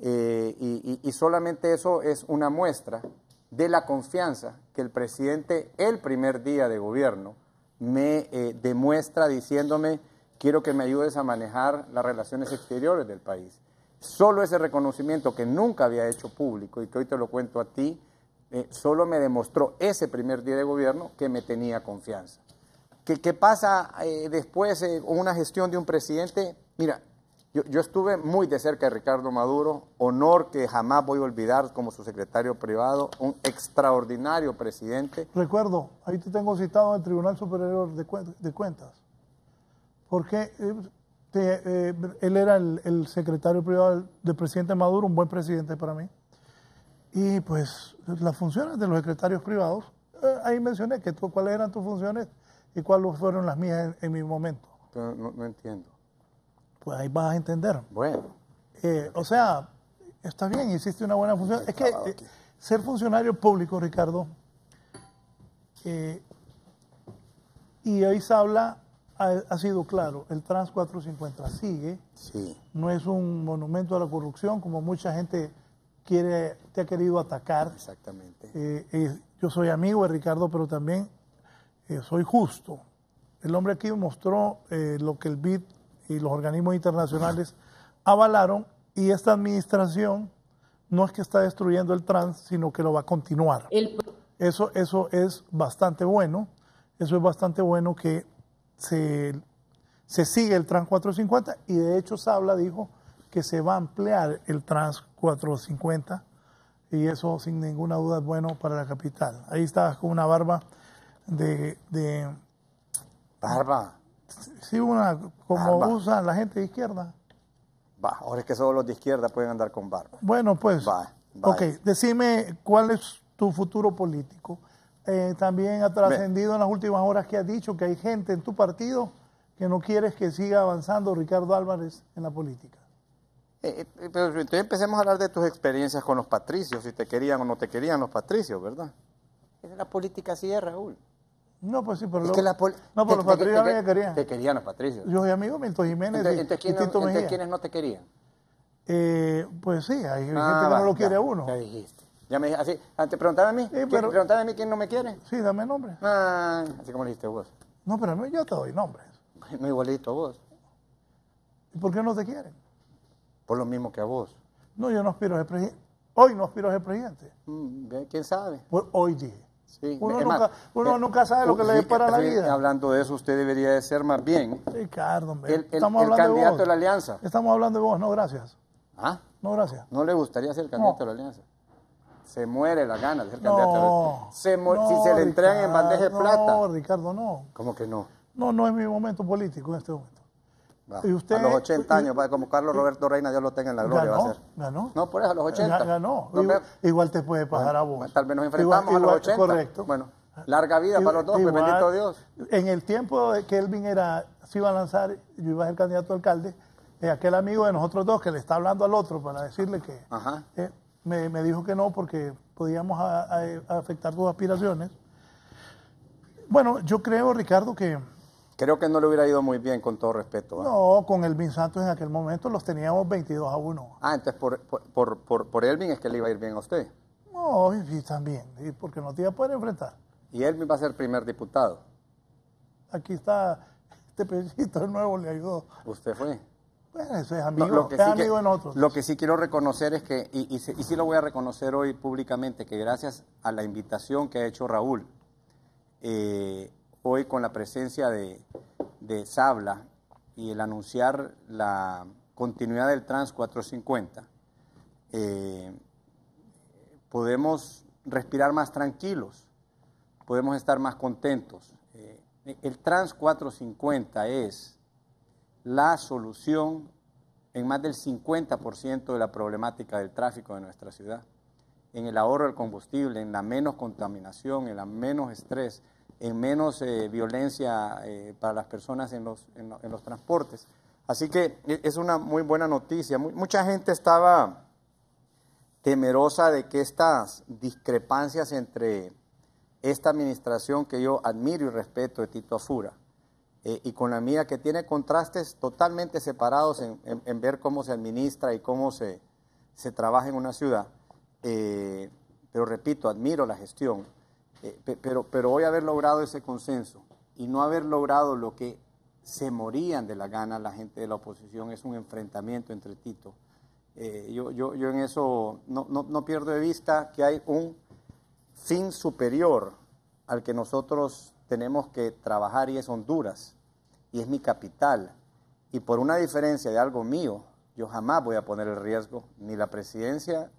eh, y, solamente eso es una muestra de la confianza que el presidente el primer día de gobierno me eh, demuestra diciéndome quiero que me ayudes a manejar las relaciones exteriores del país. Solo ese reconocimiento que nunca había hecho público y que hoy te lo cuento a ti, solo me demostró ese primer día de gobierno que me tenía confianza. ¿Qué, qué pasa eh, después eh, una gestión de un presidente? Mira, yo, yo, estuve muy de cerca de Ricardo Maduro, honor que jamás voy a olvidar como su secretario privado, un extraordinario presidente. Recuerdo, ahí te tengo citado en el Tribunal Superior de, de Cuentas, porque te, eh, él era el, el, secretario privado del presidente Maduro, un buen presidente para mí, y pues las funciones de los secretarios privados, eh, ahí mencioné que tú, cuáles eran tus funciones y cuáles fueron las mías en, en mi momento. Pero no, no entiendo pues ahí vas a entender. Bueno. Eh, o sea, está bien, hiciste una buena función. Es que eh, ser funcionario público, Ricardo, eh, y ahí se habla, ha, ha, sido claro, el Trans 450 sigue, sí. no es un monumento a la corrupción como mucha gente quiere, te ha querido atacar. Exactamente. yo soy amigo de Ricardo, pero también soy justo. El hombre aquí mostró lo que el BID y los organismos internacionales avalaron y esta administración no es que está destruyendo el trans, sino que lo va a continuar. El... Eso, eso es bastante bueno, eso es bastante bueno que se, se sigue el trans 450 y de hecho Sabla dijo que se va a ampliar el trans 450 y eso sin ninguna duda es bueno para la capital. Ahí está con una barba de... de barba. Sí, una como Barba. usa la gente de izquierda. Va, ahora es que solo los de izquierda pueden andar con barba. Bueno, pues, Va, va. ok, decime cuál es tu futuro político. Eh, también ha trascendido en las últimas horas que has dicho que hay gente en tu partido que no quieres que siga avanzando Ricardo Álvarez en la política. Eh, eh, pero entonces empecemos a hablar de tus experiencias con los patricios, si te querían o no te querían los patricios, ¿verdad? Es la política así es, Raúl. No, pues sí, pero, Es lo- que la no, los te- te- patriotas te- me querían. Te querían los patricios. Yo soy amigo Milton Jiménez Entonces, y- entonces, y ¿quiénes, Tito Mejía. ¿quiénes no te querían? Eh, pues sí, hay gente Ah, que no va, lo quiere ya, a uno. Ya dijiste. Ya me dijiste, así, ah, te preguntaba a mí, ¿quién- pero- preguntaba a mí quién no me quiere. Sí, dame nombre. Ah, así como le dijiste vos. No, pero yo te doy nombres. No igualito a vos, ¿Y por qué no te quieren? por lo mismo que a vos. No, yo no aspiro a ser presidente. Hoy no aspiro a ser presidente. Mm, ¿Quién sabe? Pues hoy dije. Sí. Uno es nunca- más, uno eh, nunca sabe lo que le sí, depara la vida. Hablando de eso, usted debería de ser más bien Ricardo, hombre. el, el- Estamos el candidato de la alianza. Estamos hablando de vos, no gracias. ¿Ah? No gracias. ¿No le gustaría ser candidato No. de la alianza? Se muere la gana de ser No. candidato de la alianza. Se no, si se le entregan en bandeja de plata. No, Ricardo, no. ¿Cómo que no? No, no es mi momento político en este momento. Va. Y usted- a los 80 y- años, va, como Carlos Roberto Reina, Dios lo tenga en la gloria, va a Ganó, ser. ganó. No, por eso, a los 80. Ga- Ganó. Igual, te puede pasar a vos. Tal vez nos enfrentamos Igual- a los igual- 80. Correcto. Bueno, larga vida para los dos, pues bendito Dios. En el tiempo de que Elvin era, se iba a lanzar, yo iba a ser candidato a alcalde, eh, aquel amigo de nosotros dos que le está hablando al otro para decirle que Ajá. eh, me, me dijo que no porque podíamos a- a- a afectar tus aspiraciones. Bueno, yo creo, Ricardo, que Creo que no le hubiera ido muy bien, con todo respeto. ¿va? no, con Elvin Santos en aquel momento los teníamos 22 a 1. Ah, entonces por, por, por, por, Elvin es que le iba a ir bien a usted. No, y, también, y porque no te iba a poder enfrentar. Y Elvin va a ser primer diputado. Aquí está, este pedacito nuevo le ayudó. Usted fue. Bueno, ese es No, amigo, lo, que es sí amigo que, de nosotros. lo que sí quiero reconocer es que, y, y, y sí lo voy a reconocer hoy públicamente, que gracias a la invitación que ha hecho Raúl, eh, hoy con la presencia de, de Sabla y el anunciar la continuidad del Trans 450, eh, podemos respirar más tranquilos, podemos estar más contentos. Eh, el Trans 450 es la solución en más del 50% de la problemática del tráfico de nuestra ciudad, en el ahorro del combustible, en la menos contaminación, en la menos estrés, en menos eh, violencia eh, para las personas en los, en, lo- en los transportes. Así que e- es una muy buena noticia. Mu- mucha gente estaba temerosa de que estas discrepancias entre esta administración que yo admiro y respeto de Tito Afura eh, y con la mía que tiene contrastes totalmente separados en, en- ver cómo se administra y cómo se, se trabaja en una ciudad. Pero repito, admiro la gestión, eh, pe- pero, pero hoy haber logrado ese consenso y no haber logrado lo que se morían de la gana la gente de la oposición, es un enfrentamiento entre Tito. Eh, yo, yo, yo, en eso no, no, no pierdo de vista que hay un fin superior al que nosotros tenemos que trabajar y es Honduras, y es mi capital. Y por una diferencia de algo mío, yo jamás voy a poner en riesgo ni la presidencia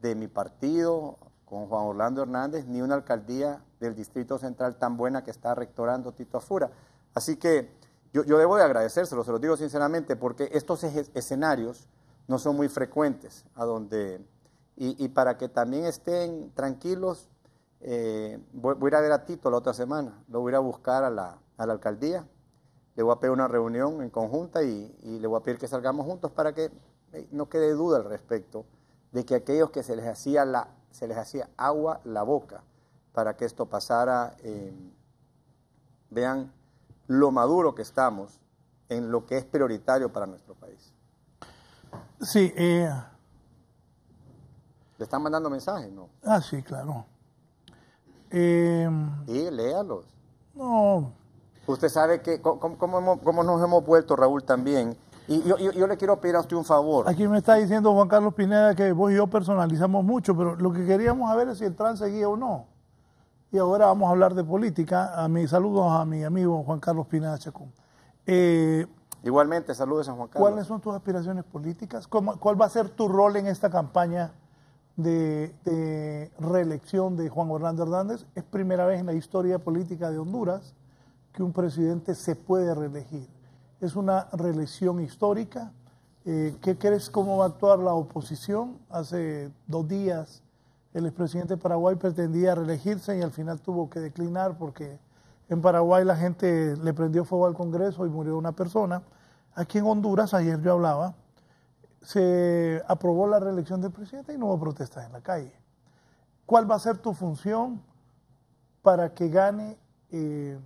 de mi partido con Juan Orlando Hernández, ni una alcaldía del Distrito Central tan buena que está rectorando Tito Afura. Así que yo, debo de agradecérselo, se lo digo sinceramente, porque estos escenarios no son muy frecuentes, a donde, y, para que también estén tranquilos, eh, voy, a ir a ver a Tito la otra semana, lo voy a ir a buscar a la, alcaldía, le voy a pedir una reunión en conjunta y, le voy a pedir que salgamos juntos para que eh, no quede duda al respecto de que aquellos que se les hacía, la, se les hacía agua la boca para que esto pasara, eh, vean lo maduro que estamos en lo que es prioritario para nuestro país. Sí. Eh... ¿Le están mandando mensajes? No. Ah, sí, claro. Eh... Sí, léalos. No. Usted sabe que cómo, nos hemos vuelto, Raúl, también. Y yo, yo, le quiero pedir a usted un favor. Aquí me está diciendo Juan Carlos Pineda que vos y yo personalizamos mucho, pero lo que queríamos saber es si el trans seguía o no. Y ahora vamos a hablar de política. A mis saludos a mi amigo Juan Carlos Pineda Chacón. Eh, Igualmente, saludos a Juan Carlos. ¿Cuáles son tus aspiraciones políticas? ¿Cuál va a ser tu rol en esta campaña de, reelección de Juan Orlando Hernández? Es primera vez en la historia política de Honduras que un presidente se puede reelegir. Es una reelección histórica. Eh, ¿Qué crees cómo va a actuar la oposición? Hace dos días el expresidente de Paraguay pretendía reelegirse y al final tuvo que declinar porque en Paraguay la gente le prendió fuego al Congreso y murió una persona. Aquí en Honduras, ayer yo hablaba, se aprobó la reelección del presidente y no hubo protestas en la calle. ¿Cuál va a ser tu función para que gane eh,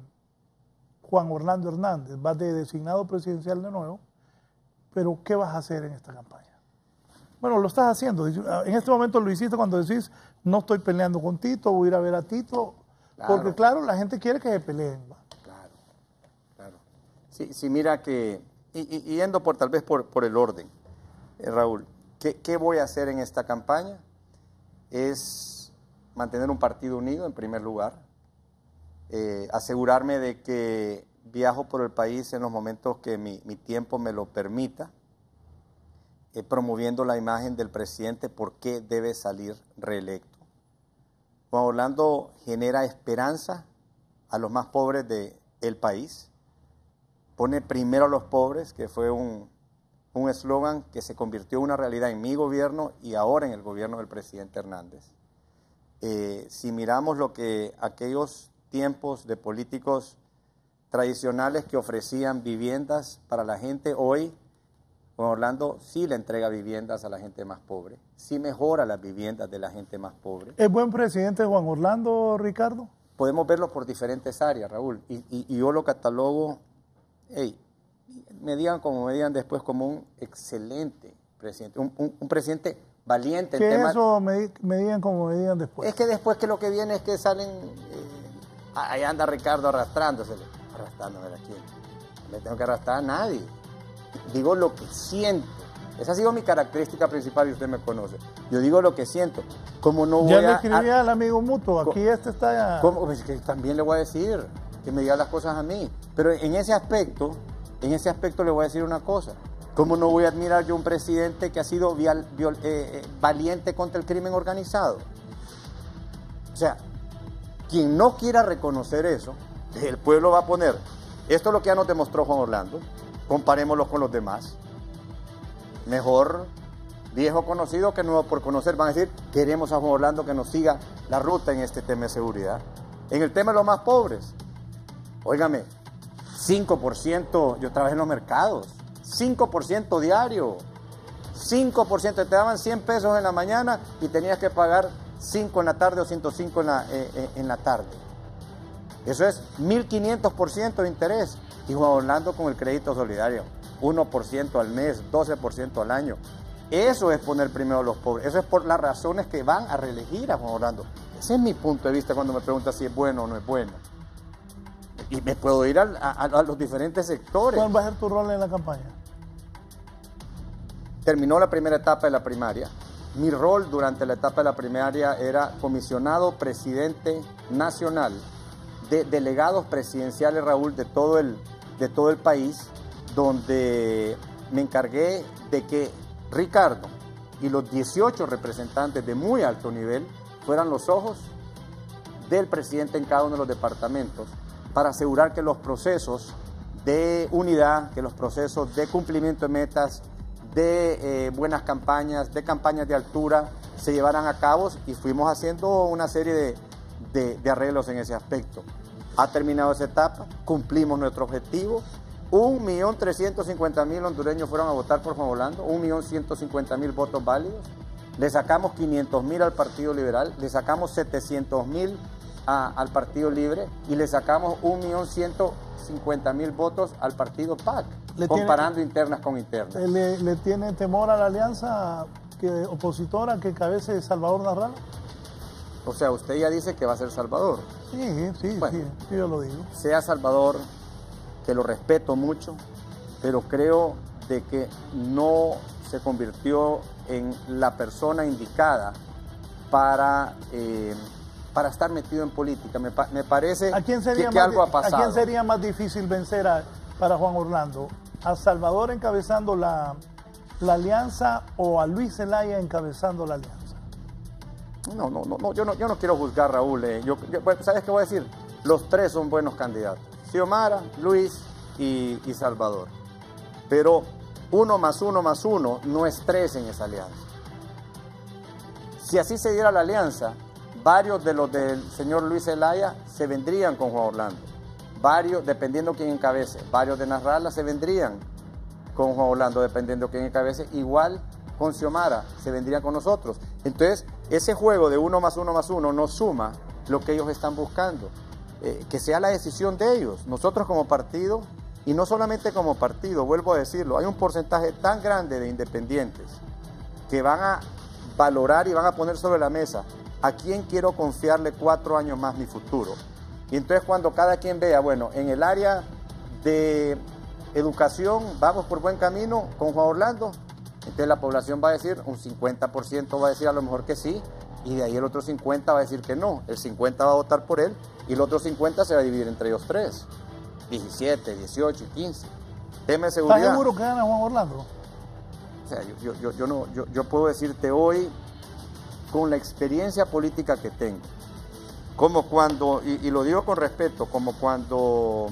Juan Orlando Hernández? Vas de designado presidencial de nuevo, pero ¿qué vas a hacer en esta campaña? Bueno, lo estás haciendo. En este momento lo hiciste cuando decís, no estoy peleando con Tito, voy a ir a ver a Tito. Porque claro, la gente quiere que se peleen. Claro, claro. Sí, sí, mira que, y, yendo por tal vez por, por el orden, eh, Raúl, ¿qué, voy a hacer en esta campaña? Es mantener un partido unido en primer lugar, eh, asegurarme de que viajo por el país en los momentos que mi, mi tiempo me lo permita, eh, promoviendo la imagen del presidente, por qué debe salir reelecto. Juan Orlando genera esperanza a los más pobres del país, pone primero a los pobres, que fue un eslogan que se convirtió en una realidad en mi gobierno y ahora en el gobierno del presidente Hernández. Eh, si miramos lo que aquellos tiempos de políticos tradicionales que ofrecían viviendas para la gente, hoy Juan Orlando sí le entrega viviendas a la gente más pobre, sí mejora las viviendas de la gente más pobre. ¿Es buen presidente Juan Orlando, Ricardo? Podemos verlo por diferentes áreas, Raúl, y, yo lo catalogo, hey, me digan como me digan después como un excelente presidente, un, presidente valiente. ¿Qué eso me, digan como me digan después? Es que después que lo que viene es que salen, eh, ahí anda Ricardo arrastrándose, arrastrándome aquí, no le tengo que arrastrar a nadie digo lo que siento. Esa ha sido mi característica principal y usted me conoce. Yo digo lo que siento. Como no voy ya le escribí al amigo mutuo, aquí este está ya... ¿Cómo? Pues que también le voy a decir, que me diga las cosas a mí. Pero en ese aspecto, en ese aspecto le voy a decir una cosa. ¿Cómo no voy a admirar yo un presidente que ha sido eh, eh, valiente contra el crimen organizado? O sea, quien no quiera reconocer eso, el pueblo va a poner, esto es lo que ya nos demostró Juan Orlando, comparémoslo con los demás. Mejor viejo conocido que nuevo por conocer. Van a decir, queremos a Juan Orlando que nos siga la ruta en este tema de seguridad. En el tema de los más pobres, óigame, 5%, yo trabajé en los mercados, 5% diario, 5%, te daban 100 pesos en la mañana y tenías que pagar 5 en la tarde o 105 en la, eh, eh, en la tarde. Eso es 1.500% de interés. Y Juan Orlando con el crédito solidario, 1% al mes, 12% al año. Eso es poner primero a los pobres. Eso es por las razones que van a reelegir a Juan Orlando. Ese es mi punto de vista cuando me pregunta si es bueno o no es bueno. y me puedo ir a los diferentes sectores. ¿Cuál va a ser tu rol en la campaña? Terminó la primera etapa de la primaria. Mi rol durante la etapa de la primaria era comisionado presidente nacional de delegados presidenciales, Raúl, de todo el, de todo el país, donde me encargué de que Ricardo y los 18 representantes de muy alto nivel fueran los ojos del presidente en cada uno de los departamentos para asegurar que los procesos de unidad, que los procesos de cumplimiento de metas, de eh, buenas campañas, de campañas de altura, se llevaran a cabo y fuimos haciendo una serie de, de- de arreglos en ese aspecto. Ha terminado esa etapa, cumplimos nuestro objetivo. Un millón trescientos cincuenta mil hondureños fueron a votar por Juan Orlando, un millón ciento cincuenta mil votos válidos. Le sacamos 500 mil al Partido Liberal, le sacamos 700 al Partido Libre y le sacamos un millón ciento cincuenta mil votos al Partido PAC, Le tiene- comparando internas con internas. Eh, ¿Le, le tiene temor a la alianza que, opositora que cabece Salvador Narral? O sea, usted ya dice que va a ser Salvador. Sí, sí, Bueno. sí, sí, yo lo digo. Sea Salvador, que lo respeto mucho, pero creo de que no se convirtió en la persona indicada para, eh, para estar metido en política. Me, pa- me parece ¿A quién sería, que, que más, algo ha pasado. ¿A quién sería más difícil vencer a- para Juan Orlando? ¿A Salvador encabezando la, la alianza o a Luis Zelaya encabezando la alianza? No, no, no, no, yo no, yo no quiero juzgar Raúl. eh. Yo, yo- bueno, ¿Sabes qué voy a decir? Los tres son buenos candidatos. Xiomara, Luis y, y Salvador. Pero uno más uno más uno no es tres en esa alianza. Si así se diera la alianza, varios de los del señor Luis Zelaya se vendrían con Juan Orlando. Varios, dependiendo quién encabece, varios de Narrala se vendrían con Juan Orlando, dependiendo quién encabece. Igual con Xiomara se vendrían con nosotros. Entonces, ese juego de uno más uno más uno no suma lo que ellos están buscando. Eh, que sea la decisión de ellos. Nosotros como partido, y no solamente como partido, vuelvo a decirlo, hay un porcentaje tan grande de independientes que van a valorar y van a poner sobre la mesa a quién quiero confiarle cuatro años más mi futuro. Y entonces cuando cada quien vea, bueno, en el área de educación vamos por buen camino con Juan Orlando, entonces la población va a decir, un 50% va a decir a lo mejor que sí, y de ahí el otro 50 va a decir que no. El 50 va a votar por él y el otro 50 se va a dividir entre ellos tres. 17, 18 y 15. Tema de ¿Estás seguridad. seguro que gana Juan Orlando? O sea, yo, yo- yo- yo no, yo puedo decirte hoy, con la experiencia política que tengo, como cuando, y, lo digo con respeto, como cuando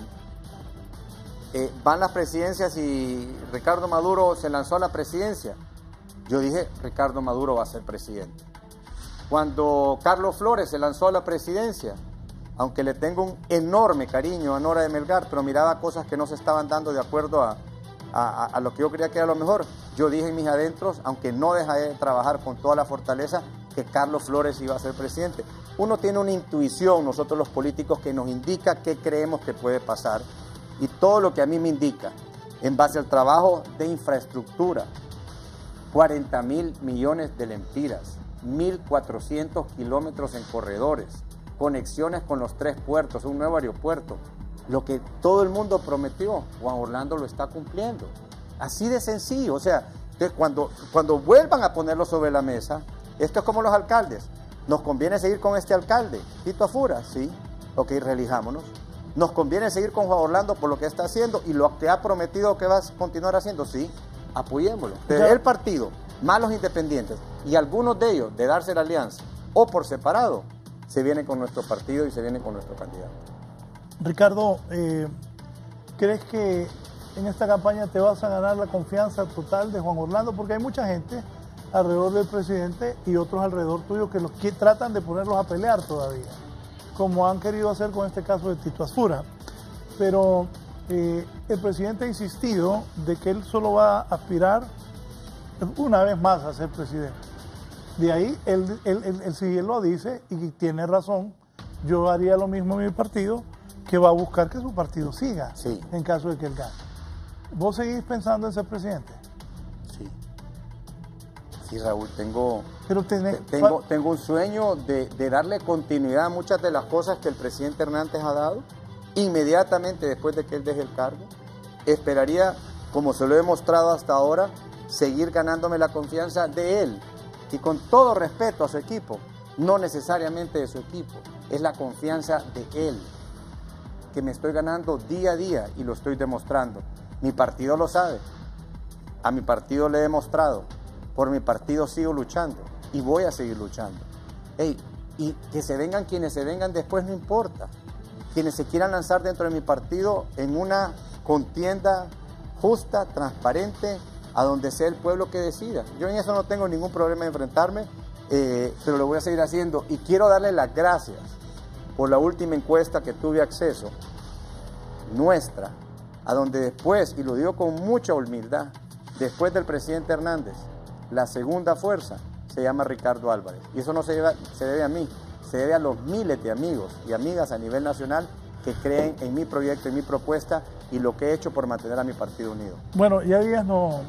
eh, van las presidencias y Ricardo Maduro se lanzó a la presidencia, yo dije, Ricardo Maduro va a ser presidente. Cuando Carlos Flores se lanzó a la presidencia, aunque le tengo un enorme cariño a Nora de Melgar, pero miraba cosas que no se estaban dando de acuerdo a, a- lo que yo creía que era lo mejor. Yo dije en mis adentros, aunque no dejaré de trabajar con toda la fortaleza, que Carlos Flores iba a ser presidente. Uno tiene una intuición, nosotros los políticos, que nos indica qué creemos que puede pasar. Y todo lo que a mí me indica, en base al trabajo de infraestructura, 40 mil millones de lempiras, 1.400 kilómetros en corredores, conexiones con los tres puertos, un nuevo aeropuerto. Lo que todo el mundo prometió, Juan Orlando lo está cumpliendo. Así de sencillo. O sea, cuando, cuando vuelvan a ponerlo sobre la mesa, esto es como los alcaldes. ¿Nos conviene seguir con este alcalde? Tito Afura, sí. Ok, relijámonos. ¿Nos conviene seguir con Juan Orlando por lo que está haciendo y lo que ha prometido que va a continuar haciendo? Sí, apoyémoslo. Pero Ya. el partido, más los independientes y algunos de ellos de darse la alianza o por separado, se vienen con nuestro partido y se vienen con nuestro candidato. Ricardo, eh, ¿crees que en esta campaña te vas a ganar la confianza total de Juan Orlando? Porque hay mucha gente alrededor del presidente y otros alrededor tuyo que que tratan de ponerlos a pelear todavía, como han querido hacer con este caso de Tito Asfura. Pero eh, el presidente ha insistido de que él solo va a aspirar una vez más a ser presidente. De ahí, él, él, él- sí él lo dice y tiene razón. Yo haría lo mismo en mi partido, que va a buscar que su partido siga Sí. en caso de que él gane. ¿Vos seguís pensando en ser presidente? Sí. Sí, Raúl, tengo, Pero tenés, tengo, tengo un sueño de, de darle continuidad a muchas de las cosas que el presidente Hernández ha dado inmediatamente después de que él deje el cargo. Esperaría, como se lo he mostrado hasta ahora, seguir ganándome la confianza de él y con todo respeto a su equipo, no necesariamente de su equipo, es la confianza de él, que me estoy ganando día a día y lo estoy demostrando. Mi partido lo sabe, a mi partido le he demostrado, por mi partido sigo luchando y voy a seguir luchando. y que se vengan quienes se vengan después no importa. Quienes se quieran lanzar dentro de mi partido en una contienda justa, transparente, a donde sea el pueblo que decida. Yo en eso no tengo ningún problema de enfrentarme, eh, pero lo voy a seguir haciendo. Y quiero darle las gracias por la última encuesta que tuve acceso, nuestra, a donde después, y lo digo con mucha humildad, después del presidente Hernández, la segunda fuerza se llama Ricardo Álvarez. Y eso no se, debe a mí, se debe a los miles de amigos y amigas a nivel nacional que creen en mi proyecto, en mi propuesta y lo que he hecho por mantener a mi partido unido. Bueno, ya días no,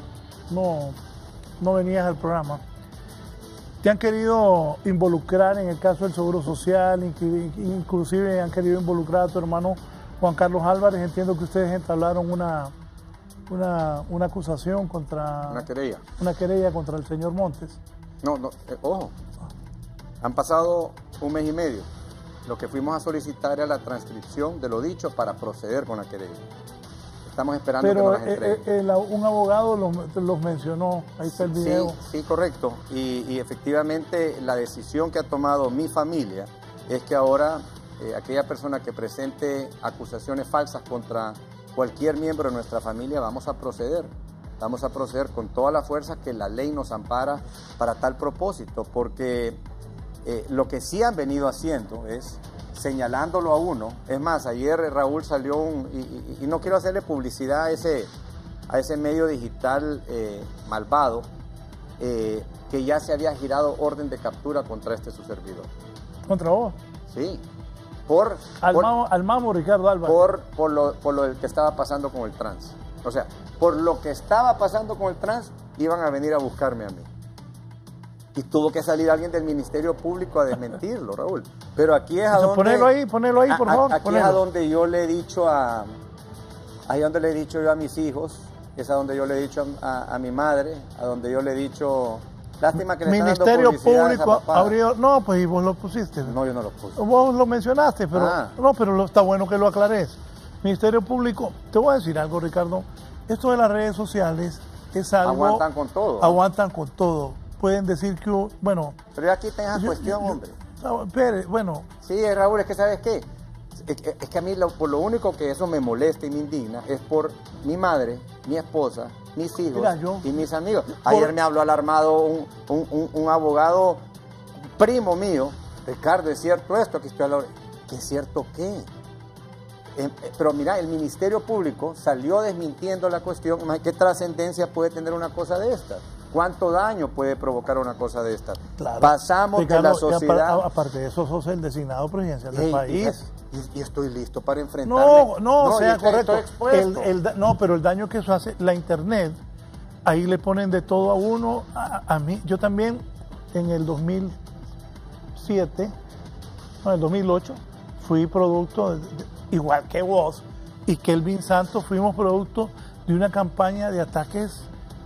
no, no venías al programa. ¿Te han querido involucrar en el caso del Seguro Social? Inclusive han querido involucrar a tu hermano Juan Carlos Álvarez. Entiendo que ustedes entablaron una, una, acusación contra... Una querella. Una querella contra el señor Montes. No, no, eh, ojo. Han pasado un mes y medio. Lo que fuimos a solicitar era la transcripción de lo dicho para proceder con la querella. Estamos esperando que nos eh, eh, un abogado los, mencionó, ahí está el video. Sí, correcto. Y, efectivamente la decisión que ha tomado mi familia es que ahora eh, aquella persona que presente acusaciones falsas contra cualquier miembro de nuestra familia, vamos a proceder. Vamos a proceder con toda la fuerza que la ley nos ampara para tal propósito, porque lo que sí han venido haciendo es señalándolo a uno. Es más, ayer Raúl salió un, y, no quiero hacerle publicidad a ese, a ese medio digital eh, malvado, eh, que ya se había girado orden de captura contra este su servidor. ¿Contra vos? Sí. Por, al, mamo, Ricardo Álvarez. Por, por, lo, por lo que estaba pasando con el trans. O sea, por lo que estaba pasando con el trans, iban a venir a buscarme a mí. Y tuvo que salir alguien del Ministerio Público a desmentirlo, Raúl. Pero aquí es a donde... Ponelo ahí, ponelo ahí, por favor. aquí es a donde yo le he dicho a... Ahí donde le he dicho yo a mis hijos, es a donde yo le he dicho a, mi madre, a donde yo le he dicho... Lástima que le Ministerio Público abrió... No, pues y vos lo pusiste. No, yo no lo puse. Vos lo mencionaste, pero... Ah. No, pero está bueno que lo aclares. Ministerio Público, te voy a decir algo, Ricardo. Esto de las redes sociales es algo... Aguantan con todo. Aguantan con todo pueden decir que, bueno... Pero aquí tenga cuestión, hombre. bueno... Sí, Raúl, es que ¿sabes qué? Es, que a mí lo, por lo único que eso me molesta y me indigna es por mi madre, mi esposa, mis hijos y mis amigos. Ayer me habló alarmado un, un, un, abogado primo mío, Ricardo, ¿es cierto esto que estoy hablando? ¿Qué es cierto qué? Em, eh, pero mira, el Ministerio Público salió desmintiendo la cuestión. ¿Qué trascendencia puede tener una cosa de estas? ¿Cuánto daño puede provocar una cosa de estas? Pasamos de la sociedad. Aparte de eso, sos el designado presidencial del país. Y, estoy listo para enfrentarme. No, no, sea correcto. no, pero el daño que eso hace, la internet, ahí le ponen de todo a uno. A, mí, yo también en el 2007, no, en el 2008, fui producto, igual que vos y que Elvin Santos, fuimos producto de una campaña de ataques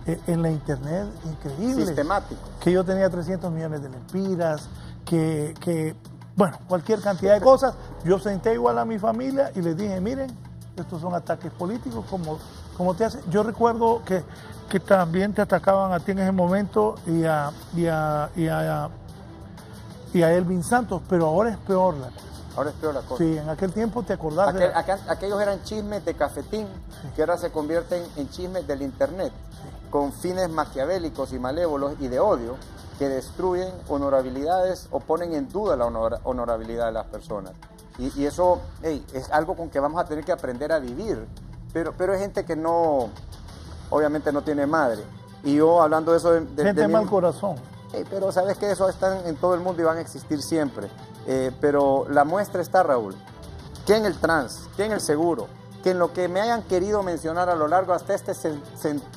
en la internet increíble. Sistemático. Que yo tenía 300 millones de lempiras, que, que, bueno, cualquier cantidad de cosas. Yo senté igual a mi familia y les dije, miren, estos son ataques políticos, como, como te hace. Yo recuerdo que, que también te atacaban a ti en ese momento y a, y a, y a, y a Elvin Santos, pero ahora es peor la cosa. Ahora es peor la cosa. Sí, en aquel tiempo te acordás. aquellos eran chismes de cafetín que ahora se convierten en chismes del Internet con fines maquiavélicos y malévolos y de odio que destruyen honorabilidades o ponen en duda la honorabilidad de las personas. Y, eso es algo con que vamos a tener que aprender a vivir. Pero, pero hay gente que no, obviamente no tiene madre. Y yo hablando de eso... De, gente mal corazón. pero sabes que eso están en todo el mundo y van a existir siempre. Eh, pero la muestra está, Raúl. ¿Quién el trans? ¿Quién el seguro? Que en lo que me hayan querido mencionar a lo largo hasta este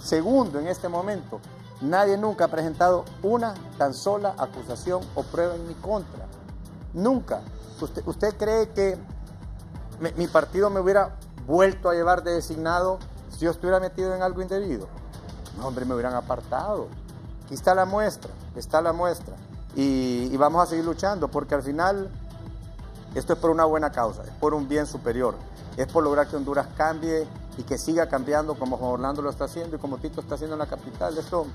segundo, en este momento, nadie nunca ha presentado una tan sola acusación o prueba en mi contra. Nunca. ¿Usted, cree que mi, partido me hubiera vuelto a llevar de designado si yo estuviera metido en algo indebido. No, hombre, me hubieran apartado. Aquí está la muestra, está la muestra. Y vamos a seguir luchando porque al final esto es por una buena causa, es por un bien superior, es por lograr que Honduras cambie y que siga cambiando como Juan Orlando lo está haciendo y como Tito está haciendo en la capital. Esto,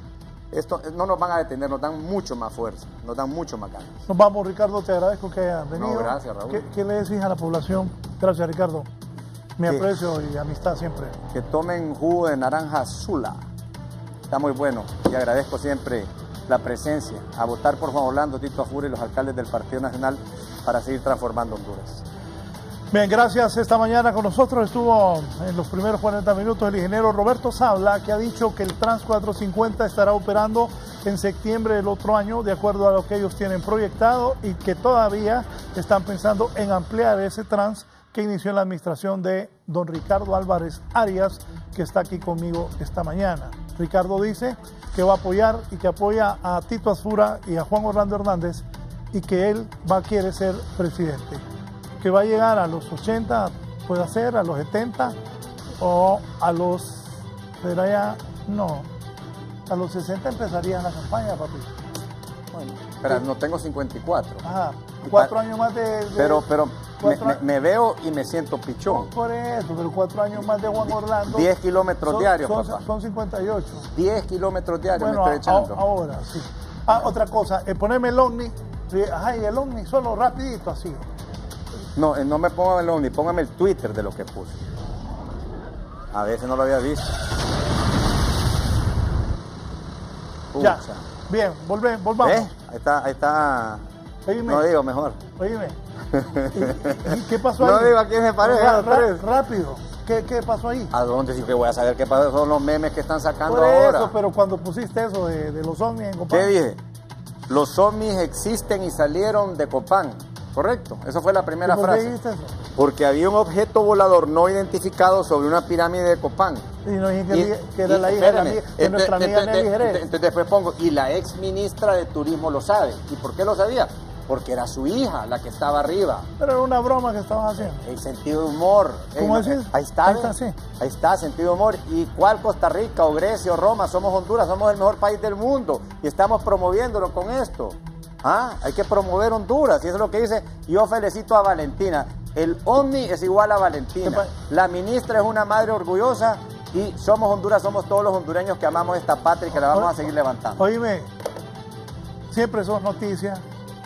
esto no nos van a detener, nos dan mucho más fuerza, nos dan mucho más ganas. Nos vamos, Ricardo, te agradezco que hayas venido. No, gracias, Raúl. ¿Qué, qué le decís a la población? Gracias, Ricardo. Mi Que- aprecio y amistad siempre. Que tomen jugo de naranja azula. Está muy bueno y agradezco siempre la presencia a votar por Juan Orlando, Tito Afura y los alcaldes del Partido Nacional para seguir transformando Honduras. Bien, gracias. Esta mañana con nosotros estuvo en los primeros 40 minutos el ingeniero Roberto Sabla, que ha dicho que el Trans 450 estará operando en septiembre del otro año, de acuerdo a lo que ellos tienen proyectado, y que todavía están pensando en ampliar ese Trans que inició en la administración de don Ricardo Álvarez Arias, que está aquí conmigo esta mañana. Ricardo dice que va a apoyar y que apoya a Tito Azura y a Juan Orlando Hernández y que él va a querer ser presidente que va a llegar a los 80, puede ser, a los 70 o a los, será ya, no, a los 60 empezaría la campaña, papi. Bueno, pero no tengo 54. Ajá, Y cuatro años más de... de- Pero, pero me, veo y me siento pichón. Por eso, pero cuatro años más de Juan Orlando. 10 kilómetros diarios, son, papá. Son 58. 10 kilómetros diarios Bueno, me estoy echando. a- ahora, sí. Ah, otra cosa, eh, ponerme el ovni, eh, ajá, y el ovni solo rapidito así. No, eh, no me pongan el Only, póngame el Twitter de lo que puse. A veces no lo había visto. Ya, bien, volve- volvamos. ¿Eh? Ahí está, ahí está. Oíme. No digo mejor. Oíme. ¿Y, y qué pasó ahí? No digo a quién se parece, rápido. ¿Qué, ¿Qué pasó ahí? ¿A dónde sí que voy a saber qué pasa? Son los memes que están sacando Por ahora. eso, pero cuando pusiste eso de, de los ovnis en Copán. ¿Qué dije? Los ovnis existen y salieron de Copán. Correcto. Esa fue la primera ¿Y por qué frase. Porque había un objeto volador no identificado sobre una pirámide de Copán. Y no dije que, que era y- la hija de, la nuestra amiga Nelly Jerez. Entonces después pongo, y la ex ministra de Turismo lo sabe. ¿Y por qué lo sabía? Porque era su hija la que estaba arriba. Pero era una broma que estaban haciendo. El sentido de humor. ¿Cómo decís? Ahí está. Ahí está, sí. Ahí está, sentido de humor. ¿Y cuál Costa Rica o Grecia o Roma? Somos Honduras, somos el mejor país del mundo y estamos promoviéndolo con esto. Ah, hay que promover Honduras y eso es lo que dice. Yo felicito a Valentina. El OVNI es igual a ¿Qué Valentina. La ministra es una madre orgullosa y somos Honduras, somos todos los hondureños que amamos esta patria y que la vamos a seguir levantando. Oíme, siempre sos noticias.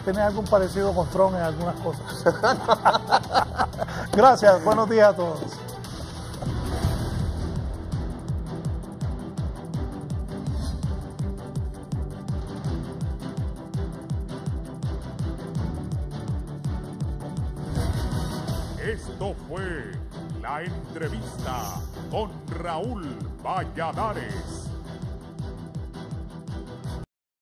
Tenés algún parecido con Tron en algunas cosas. Gracias, buenos días a todos. Esto fue la entrevista con Raúl Valladares.